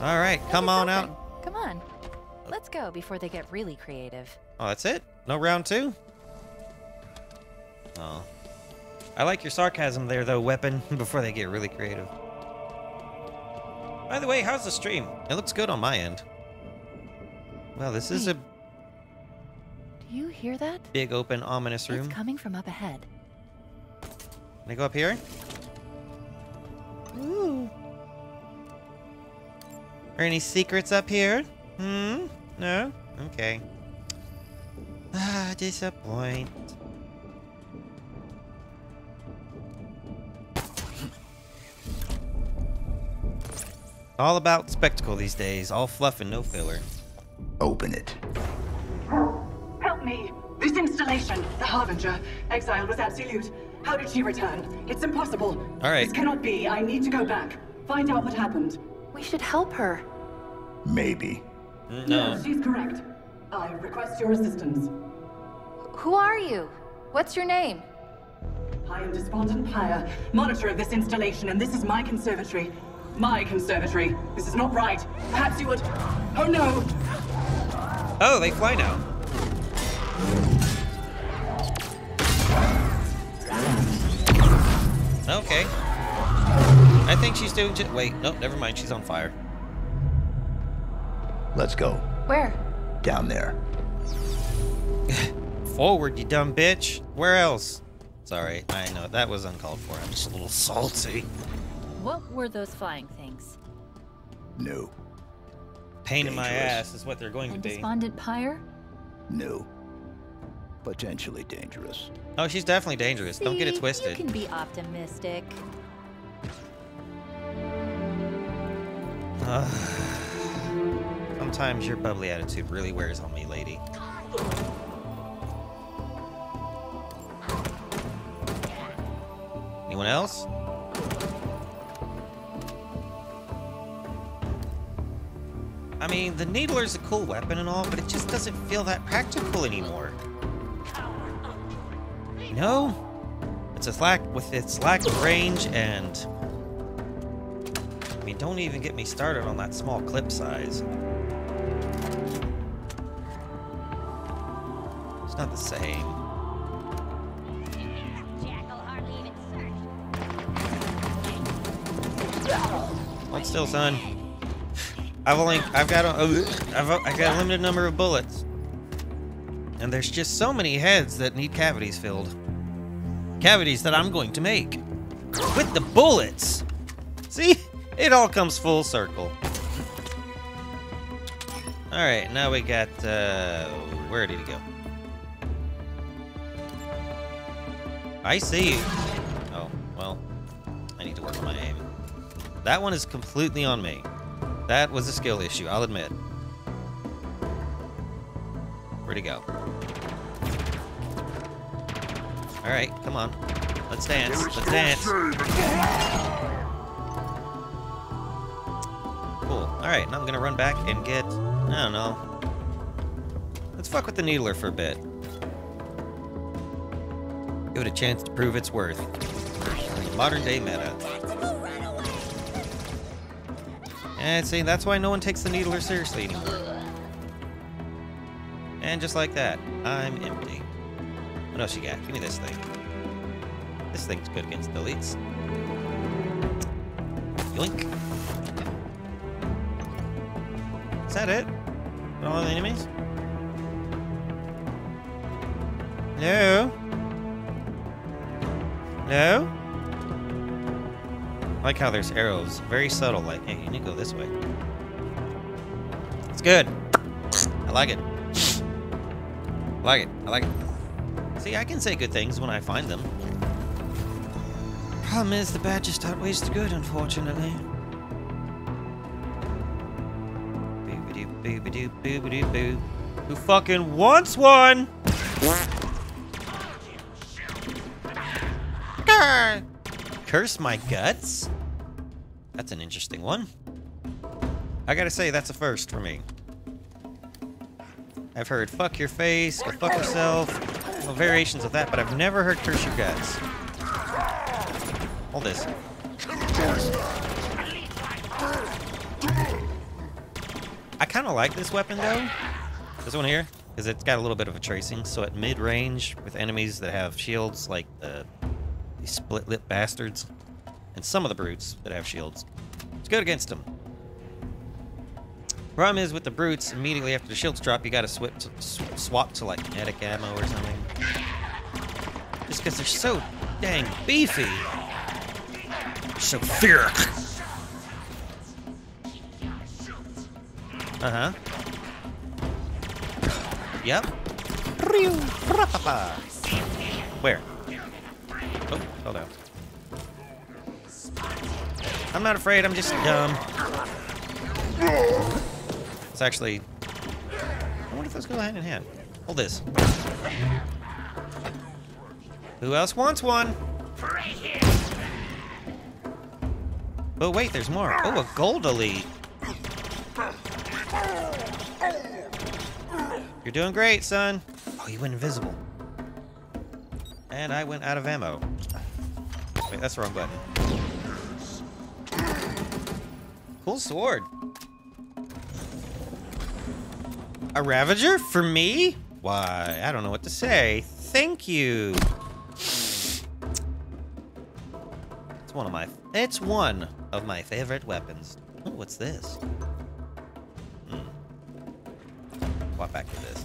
All right, come on open. out. Come on. Let's go before they get really creative. Oh, that's it? No round two? Oh. I like your sarcasm there, though, weapon, before they get really creative. By the way, how's the stream? It looks good on my end. Well, this is a Do you hear that? big, open, ominous room. It's room. coming from up ahead. Can I go up here? Ooh. Are any secrets up here? Hmm? No? Okay. Ah, disappoint. All about spectacle these days, all fluff and no filler. Open it. Help me! This installation, the Harbinger, exile was absolute. How did she return? It's impossible. All right. This cannot be. I need to go back. Find out what happened. We should help her. Maybe. Mm, no. she's correct. I request your assistance. Who are you? What's your name? I am Despondent Pyre, monitor of this installation, and this is my conservatory. My conservatory. This is not right. Perhaps you would. Oh no! Oh, they fly now. Okay. I think she's doing. J- Wait, no, never mind. She's on fire. Let's go. Where? Down there. Forward, you dumb bitch. Where else? Sorry, I know that was uncalled for. I'm just a little salty. What were those flying things? No. Pain in my ass is what they're going And to be. Despondent Pyre? No. Potentially dangerous. Oh, she's definitely dangerous. Don't get it twisted. You can be optimistic. Sometimes your bubbly attitude really wears on me, lady. Anyone else? I mean, the Needler's a cool weapon and all, but it just doesn't feel that practical anymore. No? It's a lack with its lack of range and I mean, don't even get me started on that small clip size. It's not the same. Hold still, son. I've only, I've got a, I've, I got a limited number of bullets. And there's just so many heads that need cavities filled. Cavities that I'm going to make. With the bullets! See? It all comes full circle. Alright, now we got, uh, where did he go? I see you. Oh, well, I need to work on my aim. That one is completely on me. That was a skill issue, I'll admit. Where'd he go? Alright, come on. Let's dance. Let's dance. Cool. Alright, now I'm gonna run back and get. I don't know. Let's fuck with the Needler for a bit. Give it a chance to prove its worth. Modern day meta. And see, that's why no one takes the Needler seriously anymore. And just like that, I'm empty. What else you got? Give me this thing. This thing's good against deletes. Yoink. Is that it? All the enemies? No? No? I like how there's arrows. Very subtle, like, hey, you need to go this way. It's good. I like it. I like it. I like it. See, I can say good things when I find them. Problem is, the bad just outweighs the good, unfortunately. Boo. Who fucking wants one? Curse my guts? That's an interesting one. I gotta say, that's a first for me. I've heard fuck your face, or fuck yourself, well, variations of that, but I've never heard curse your guts. Hold this. I kind of like this weapon, though. This one here, because it's got a little bit of a tracing. So at mid-range, with enemies that have shields, like the these split-lip bastards, and some of the brutes that have shields, it's good against them. Problem is, with the brutes, immediately after the shields drop, you gotta swip to, sw swap to, like, kinetic ammo or something. Just because they're so dang beefy. So fierce. Uh-huh. Yep. Where? Oh, hold on. I'm not afraid, I'm just dumb. It's actually... I wonder if those go hand in hand. Hold this. Who else wants one? Oh, wait, there's more. Oh, a gold elite. You're doing great, son. Oh, you went invisible. And I went out of ammo. Wait, that's the wrong button. Cool sword. A Ravager? For me? Why, I don't know what to say. Thank you. It's one of my... It's one of my favorite weapons. Oh, what's this? Swap back to this.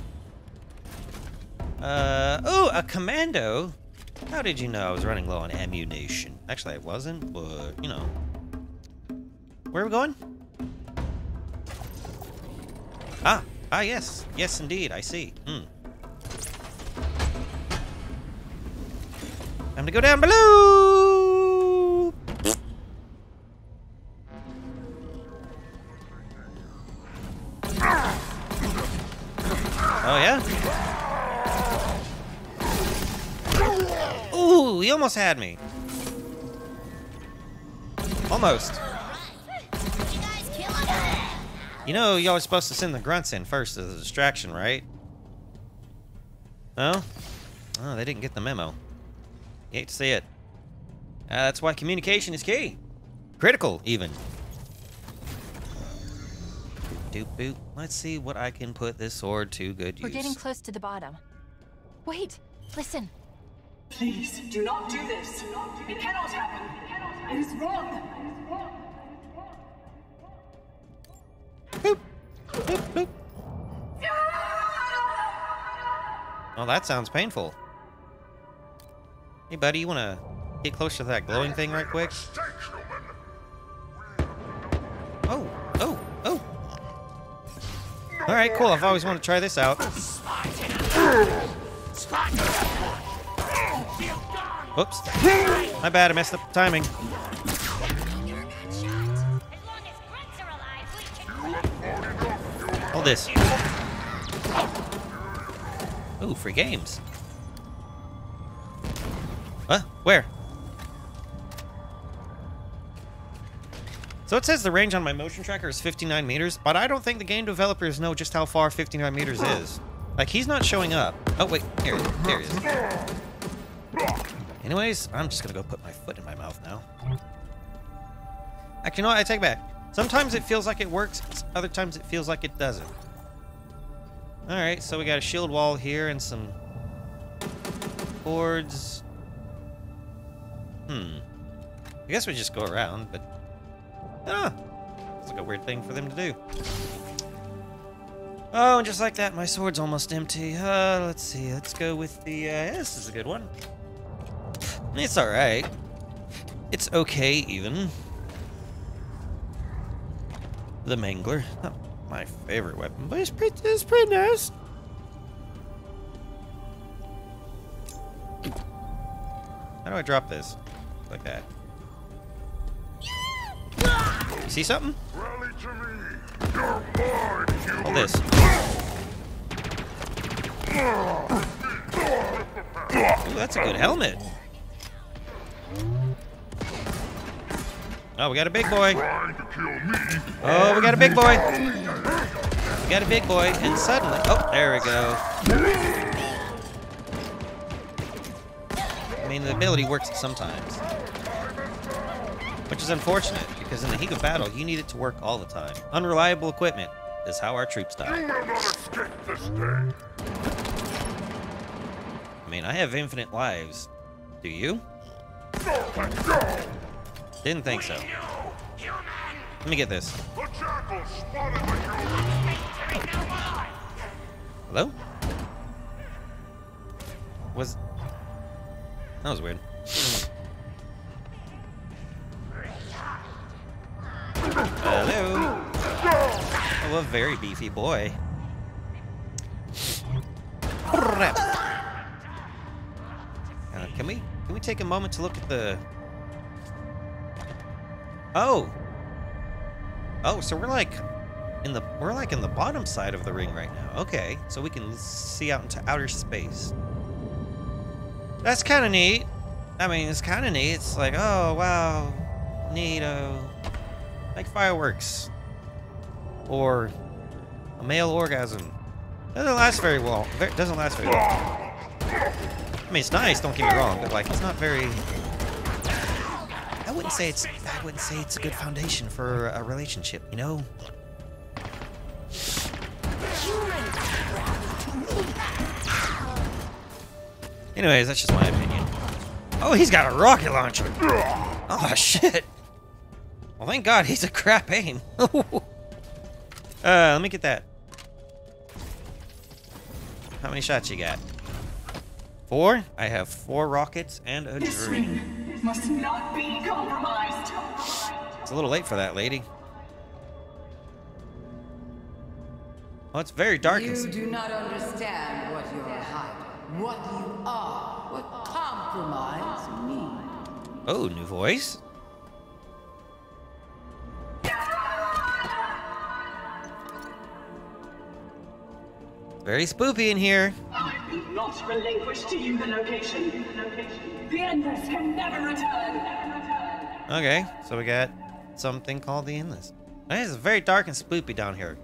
Uh, oh, a commando? How did you know I was running low on ammunition? Actually, I wasn't, but, you know. Where are we going? Ah, ah, yes. Yes, indeed, I see. Hmm. Time to go down below! Oh, yeah? Ooh, he almost had me. Almost. You know, y'all are supposed to send the grunts in first as a distraction, right? No? Oh, they didn't get the memo. You hate to see it. Uh, that's why communication is key. Critical, even. Doop boop. Let's see what I can put this sword to good use. We're getting close to the bottom. Wait, listen. Please, do not do this. It cannot happen. It is wrong. Oh, that sounds painful. Hey, buddy, you want to get closer to that glowing thing right quick? Oh, oh, oh. All right, cool. I've always wanted to try this out. Oops. My bad, I messed up the timing. Hold this. Ooh, free games. Huh? Where? So it says the range on my motion tracker is 59 meters, but I don't think the game developers know just how far 59 meters is. Like, he's not showing up. Oh, wait. Here, he is. Anyways, I'm just gonna go put my foot in my mouth now. Actually, you know what? I take back. Sometimes it feels like it works, other times it feels like it doesn't. Alright, so we got a shield wall here and some boards. Hmm. I guess we just go around, but... Ah! It's like a weird thing for them to do. Oh, and just like that, my sword's almost empty. Uh, let's see. Let's go with the... Uh, this is a good one. It's alright. It's okay, even. The Mangler. Not my favorite weapon, but it's pretty, it's pretty nice. How do I drop this? Like that. See something? Hold this. Ooh, that's a good helmet. Oh, we got a big boy. Oh, we got a big boy. We got a big boy, and suddenly, oh, there we go. I mean, the ability works sometimes. Which is unfortunate, because in the heat of battle, you need it to work all the time. Unreliable equipment is how our troops die. I mean, I have infinite lives. Do you? Didn't think so. Let me get this. Hello? Was... That was weird. Hello? Oh, a very beefy boy. Uh, can we can we take a moment to look at the? Oh. Oh, so we're like in the we're like in the bottom side of the ring right now. Okay, so we can see out into outer space. That's kind of neat. I mean, it's kind of neat. It's like, oh wow, neato, like fireworks, or a male orgasm. Doesn't last very well. Doesn't last very long. I mean, it's nice. Don't get me wrong, but like, it's not very. I wouldn't say it's. Wouldn't say it's a good foundation for a relationship. You know. Anyways, that's just my opinion. Oh, he's got a rocket launcher. Oh shit. Well, thank God he's a crap aim. uh, let me get that. How many shots you got? Four? I have four rockets and a dream. Ring must not be compromised. It's a little late for that, lady. Oh, it's very dark. You ins- do not understand what you're hiding, what you are, what compromise means. Oh, new voice. Very spoopy in here. I will not relinquish to you the location. The Endless can never return. Okay, so we got something called the Endless. It's very dark and spoopy down here.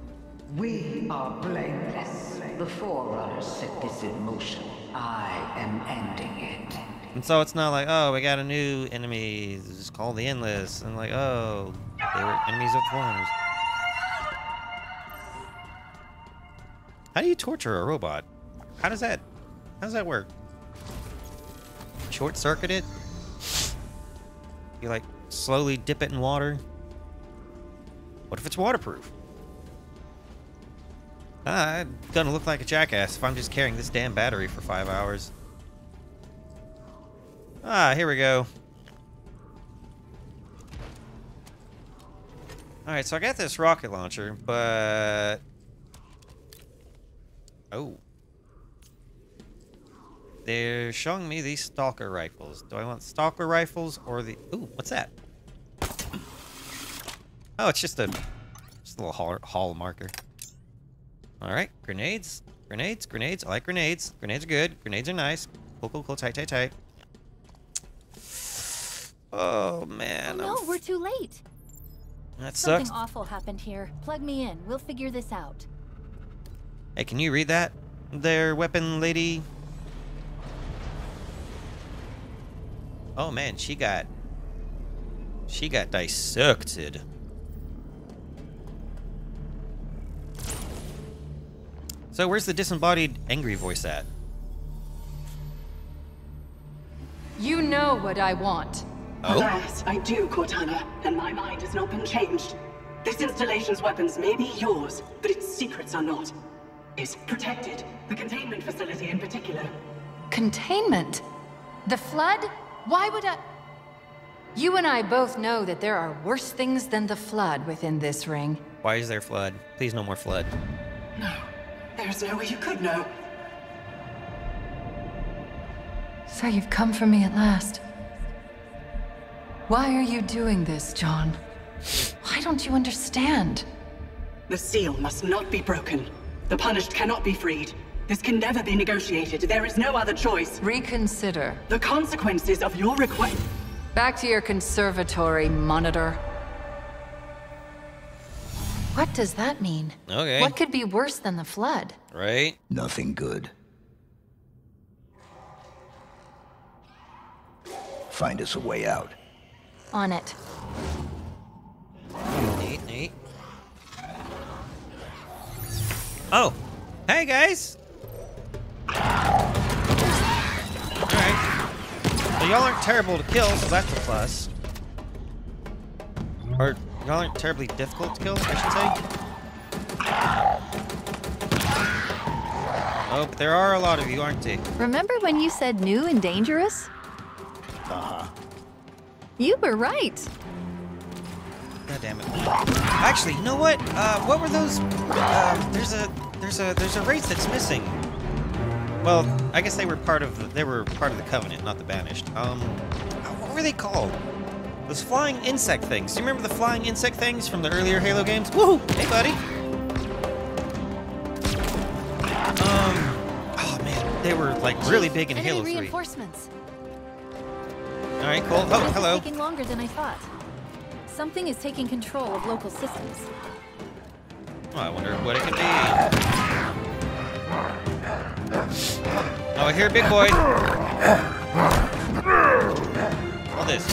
We are blameless. The Forerunner set this in motion. I am ending it. And so it's not like, oh, we got a new enemy it's called the Endless, and like, oh, they were enemies of the Foreigners. How do you torture a robot? How does that, how does that work? Short circuit it? You like slowly dip it in water? What if it's waterproof? Ah, I'm gonna look like a jackass if I'm just carrying this damn battery for five hours. Ah, here we go. Alright, so I got this rocket launcher, but... Oh. They're showing me these stalker rifles. Do I want stalker rifles or the... Ooh, what's that? Oh, it's just a, just a little hall, hall marker. Alright, grenades. Grenades, grenades. I like grenades. Grenades are good. Grenades are nice. Cool, cool, cool. Tight, tight, tight. Oh, man. Oh, no, we're too late. that Something sucks. awful happened here. Plug me in. We'll figure this out. Hey, can you read that? There, weapon lady. Oh man, she got she got dissected. So where's the disembodied angry voice at? You know what I want. Oh, Alas, I do, Cortana, and my mind has not been changed. This installation's weapons may be yours, but its secrets are not. It's protected, the containment facility in particular. Containment? The flood? Why would I. You and I both know that there are worse things than the flood within this ring. why is there flood? Please no more flood. No, there's no way you could know. So you've come for me at last. Why are you doing this, John? Why don't you understand? The seal must not be broken. The punished cannot be freed. This can never be negotiated. There is no other choice. Reconsider. The consequences of your request. Back to your conservatory, monitor. What does that mean? Okay. What could be worse than the flood? Right? Nothing good. Find us a way out. On it. Neat, neat. Oh, hey guys. Alright. Well, y'all aren't terrible to kill, so that's a plus. Or, y'all aren't terribly difficult to kill, I should say. Oh, but there are a lot of you, aren't they? Remember when you said new and dangerous? Uh-huh. You were right. God damn it. Actually, you know what? Uh, what were those? Uh, there's a there's a there's a race that's missing. Well, I guess they were part of the, they were part of the Covenant, not the Banished. Um, what were they called? Those flying insect things. Do you remember the flying insect things from the earlier Halo games? Woohoo! Hey, buddy. Um, oh man, they were like really big in Enemy Halo 3. reinforcements. All right, cool. Oh, hello. taking longer than I thought. Something is taking control of local systems. Oh, I wonder what it could be. Oh, I hear a big boy. All this.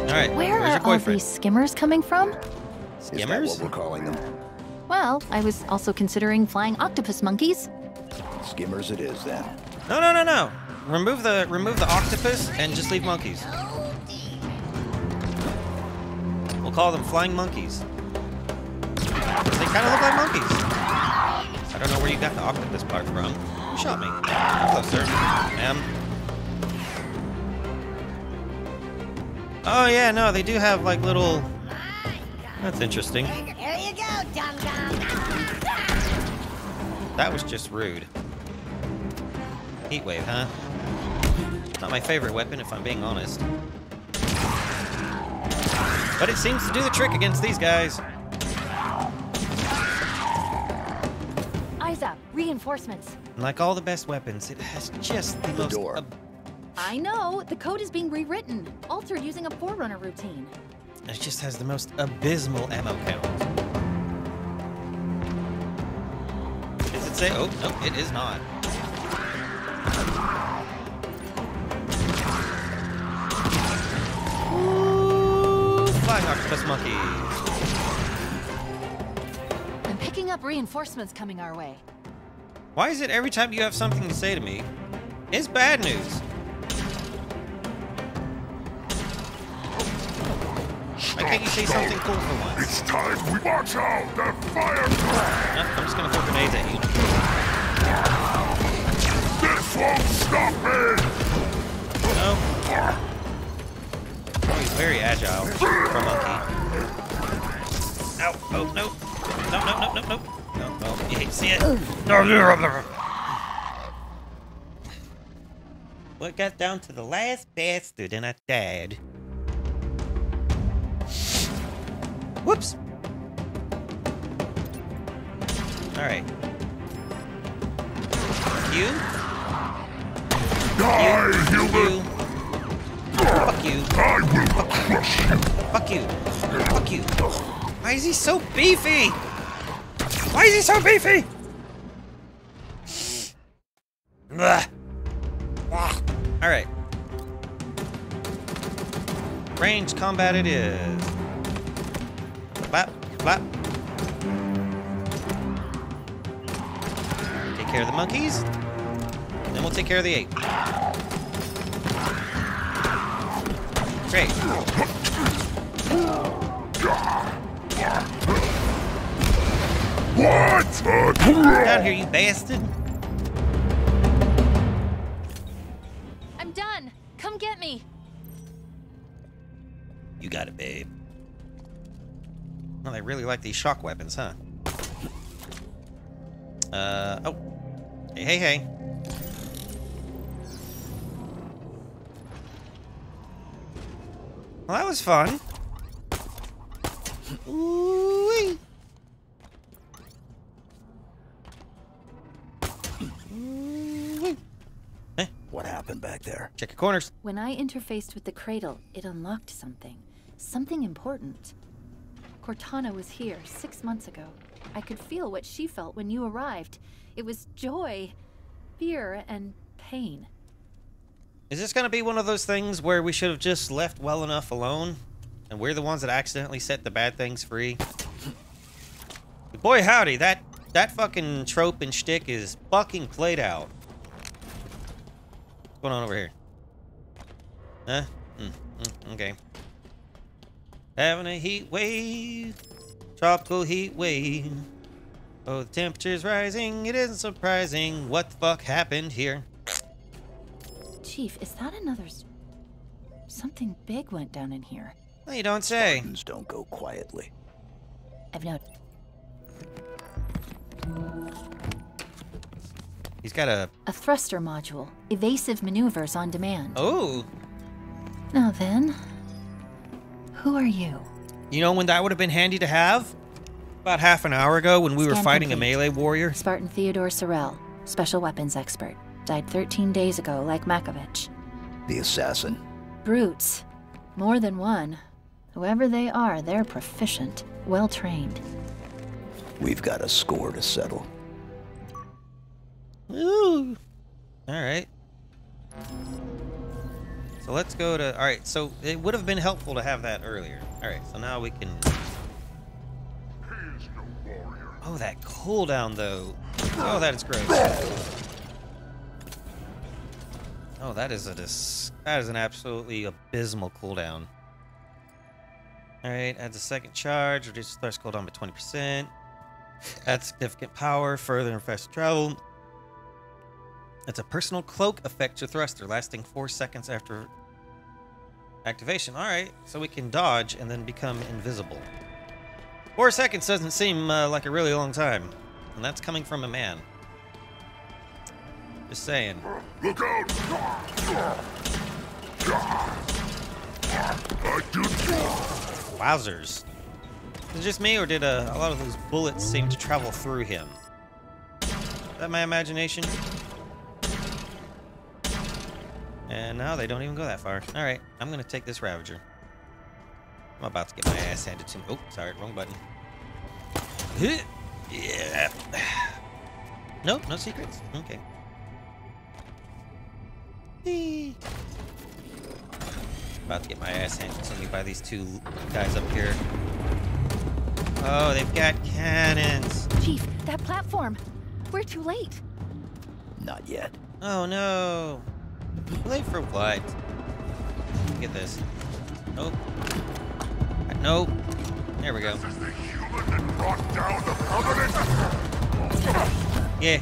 All right. Where are your all these skimmers coming from? Is that Skimmers? what we're calling them? Well, I was also considering flying octopus monkeys. Skimmers it is, then. No, no, no, no. Remove the remove the octopus and just leave monkeys. We'll call them flying monkeys. They kind of look like monkeys. I don't know where you got the octopus part from. Who shot me? Come Closer, ma'am. Oh yeah, no, they do have like little. That's interesting. Here you go, dum dum. That was just rude. Heat wave, huh? Not my favorite weapon, if I'm being honest. But it seems to do the trick against these guys. Reinforcements. Like all the best weapons, it has just the, The most. door. ab- I know, the code is being rewritten, altered using a Forerunner routine. it just has the most abysmal ammo count. Does it say? Oh, no, it is not. Ooh, Flying octopus monkey. I'm picking up reinforcements coming our way. Why is it every time you have something to say to me, it's bad news? Why can't you say something cool for once? It's time we watch out! The fire! No, I'm just gonna throw grenades at you. This won't stop me! No. Oh, he's very agile for monkey. Ow! Oh no! No! No! No! No! No! You hate to see it. No. What got down to the last bastard and I died. Whoops. All right. You. Die, human! You. Fuck you. I will crush you! Fuck you. Fuck you. Why is he so beefy? Why is he so beefy? All right. Range combat it is. Bap, bap. Take care of the monkeys. Then we'll take care of the ape. Great. What? Down here, you bastard. I'm done. Come get me. You got it, babe. Well, they really like these shock weapons, huh? Uh, oh. Hey, hey, hey. Well, that was fun. Ooh-wee. What happened back there? Check your corners. When I interfaced with the cradle, it unlocked something. Something important. Cortana was here six months ago. I could feel what she felt when you arrived. It was joy, fear, and pain. Is this gonna be one of those things where we should have just left well enough alone? And we're the ones that accidentally set the bad things free? Boy howdy, that that fucking trope and shtick is fucking played out. What's going on over here? Huh? Mm, mm, okay. Having a heat wave. Tropical heat wave. Oh, the temperature's rising. It isn't surprising. What the fuck happened here? Chief, is that another. Something big went down in here. Well, you don't say. Spartans don't go quietly. I've no. He's got a. A thruster module. Evasive maneuvers on demand. Oh, Now then. Who are you? you know when that would have been handy to have? About half an hour ago when we were fighting complete. a melee warrior. Spartan Theodore Sorel, special weapons expert. Died 13 days ago, like Makovich. The assassin. Brutes. More than one. Whoever they are, they're proficient, well trained. We've got a score to settle. Ooh. All right. So let's go to. All right. So it would have been helpful to have that earlier. All right. So now we can. Oh, that cooldown though. Oh, that is gross. Oh, that is a dis- that is an absolutely abysmal cooldown. All right, adds a second charge, reduces thrust cooldown by 20%. Adds significant power, further and faster travel. It's a personal cloak effect to thruster, lasting four seconds after activation. All right, so we can dodge and then become invisible. Four seconds doesn't seem uh, like a really long time, and that's coming from a man. Just saying. Look out! Wowzers. Is it just me, or did uh, a lot of those bullets seem to travel through him? Is that my imagination? And now they don't even go that far. All right, I'm gonna take this Ravager. I'm about to get my ass handed to me. Oh, sorry, wrong button. Yeah. Nope, no secrets. Okay. About to get my ass handed to me by these two guys up here. Oh, they've got cannons. Chief, that platform! We're too late! Not yet. Oh no. Late for what? Get this. Nope. Nope. There we go. This is the human that brought down the Covenant! Yeah.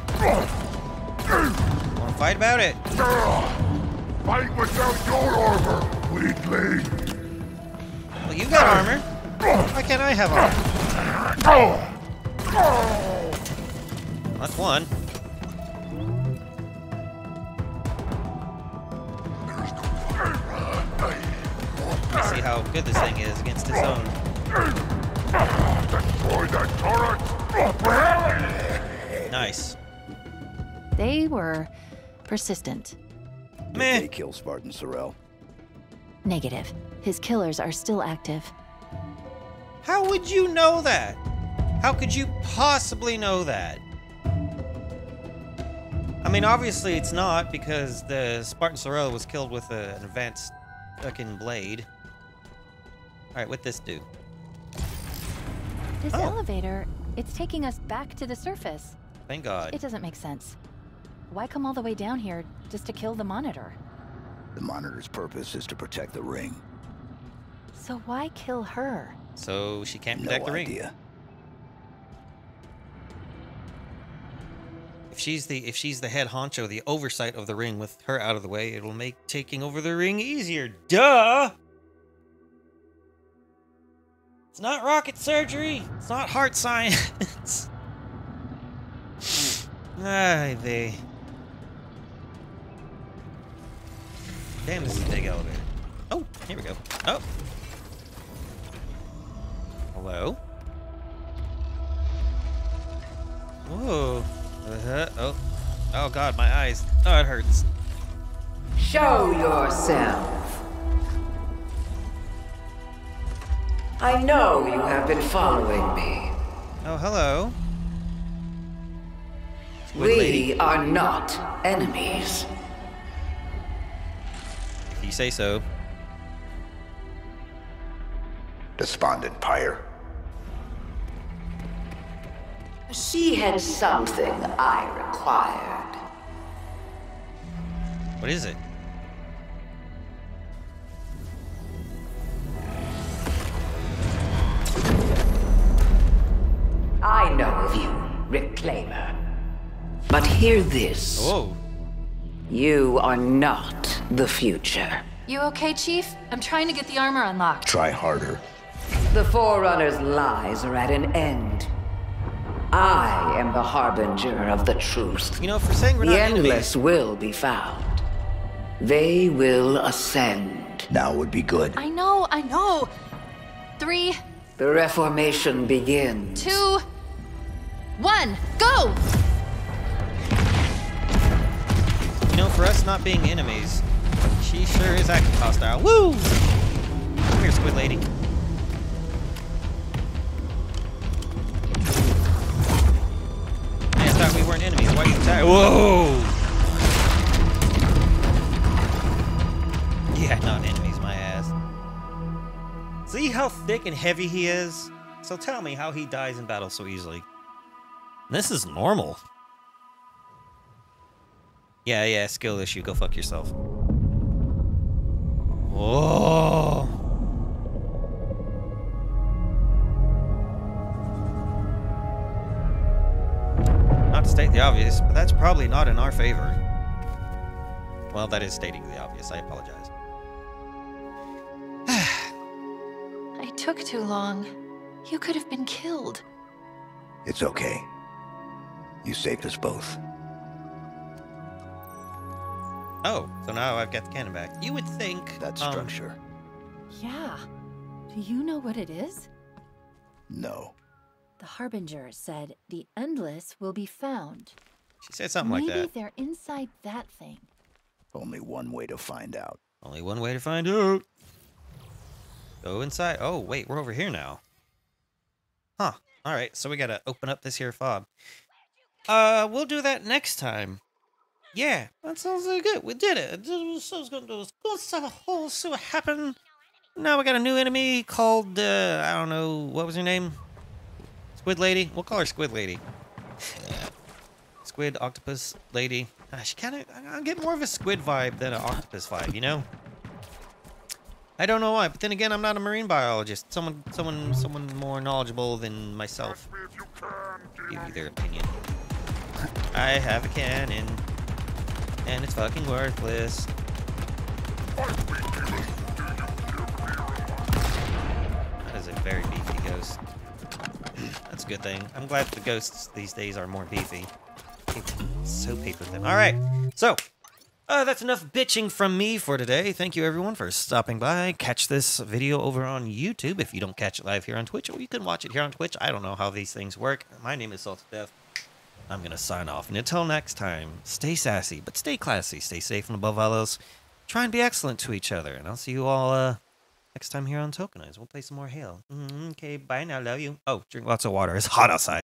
Wanna fight about it? Fight without your armor, weakling! Well, you got armor. Why can't I have armor? That's one. Let's see how good this thing is against its own. Destroy that turret! Nice. They were persistent. Did Meh. they kill Spartan Sorel? Negative. His killers are still active. How would you know that? How could you possibly know that? I mean, obviously it's not because the Spartan Sorel was killed with a, an advanced fucking blade. Alright, what this do? This Oh. elevator, it's taking us back to the surface. Thank God. It doesn't make sense. Why come all the way down here just to kill the monitor? The monitor's purpose is to protect the ring. So why kill her? So she can't No protect the ring. idea. If she's the if she's the head honcho, the oversight of the ring with her out of the way, it'll make taking over the ring easier. Duh! It's not rocket surgery. It's not heart science. Ay, they. Damn, this is a big elevator. Oh, here we go. Oh. Hello? Whoa. Uh-huh. Oh. Oh god, my eyes. Oh, it hurts. Show yourself. I know you have been following me. Oh, hello. Squid lady. We are not enemies. If you say so. Despondent pyre. She had something I required. What is it? I know of you, Reclaimer. But hear this. Whoa. You are not the future. You okay, Chief? I'm trying to get the armor unlocked. Try harder. The Forerunner's lies are at an end. I am the harbinger of the truth. You know, for saying we're The not Endless enemies, will be found. They will ascend. Now would be good. I know, I know. Three, The Reformation begins. two, one, go! you know, for us not being enemies, she sure is acting hostile. Woo! Come here, squid lady. Man, I thought we weren't enemies. Why are you attacking? Whoa! Yeah, not enemies, my ass. See how thick and heavy he is? So tell me how he dies in battle so easily. This is normal. Yeah, yeah, skill issue. Go fuck yourself. Whoa. State the obvious, but that's probably not in our favor. Well, that is stating the obvious. I apologize. I took too long. You could have been killed. It's okay. You saved us both. Oh, so now I've got the cannon back. You would think That um, structure. Yeah. Do you know what it is? No. The Harbinger said the Endless will be found. she said something like that. Maybe they're inside that thing. Only one way to find out. Only one way to find out. Go inside. Oh, wait, we're over here now. Huh. All right, so we gotta open up this here fob. Uh, we'll do that next time. Yeah, that sounds really good. We did it. So it's gonna do this cool stuff. Oh, see what happened. Now we got a new enemy called uh, I don't know what was her name. Squid Lady. We'll call her Squid Lady. Squid Octopus Lady. Ah, she kind of I get more of a squid vibe than an octopus vibe, you know. I don't know why, but then again, I'm not a marine biologist. Someone, someone, someone more knowledgeable than myself. Give you their opinion. I have a cannon, and it's fucking worthless. That is a very good thing. I'm glad the ghosts these days are more beefy. So paid with them. All right, so uh, that's enough bitching from me for today. Thank you everyone for stopping by. Catch this video over on YouTube if you don't catch it live here on Twitch, or you can watch it here on Twitch. I don't know how these things work. My name is Salt Death. I'm gonna sign off, and until next time, stay sassy, but stay classy, stay safe, and above all else, try and be excellent to each other. And I'll see you all uh, next time here on Tokenoids. We'll play some more Hail. Mm, okay, bye now. Love you. Oh, drink lots of water. It's hot outside.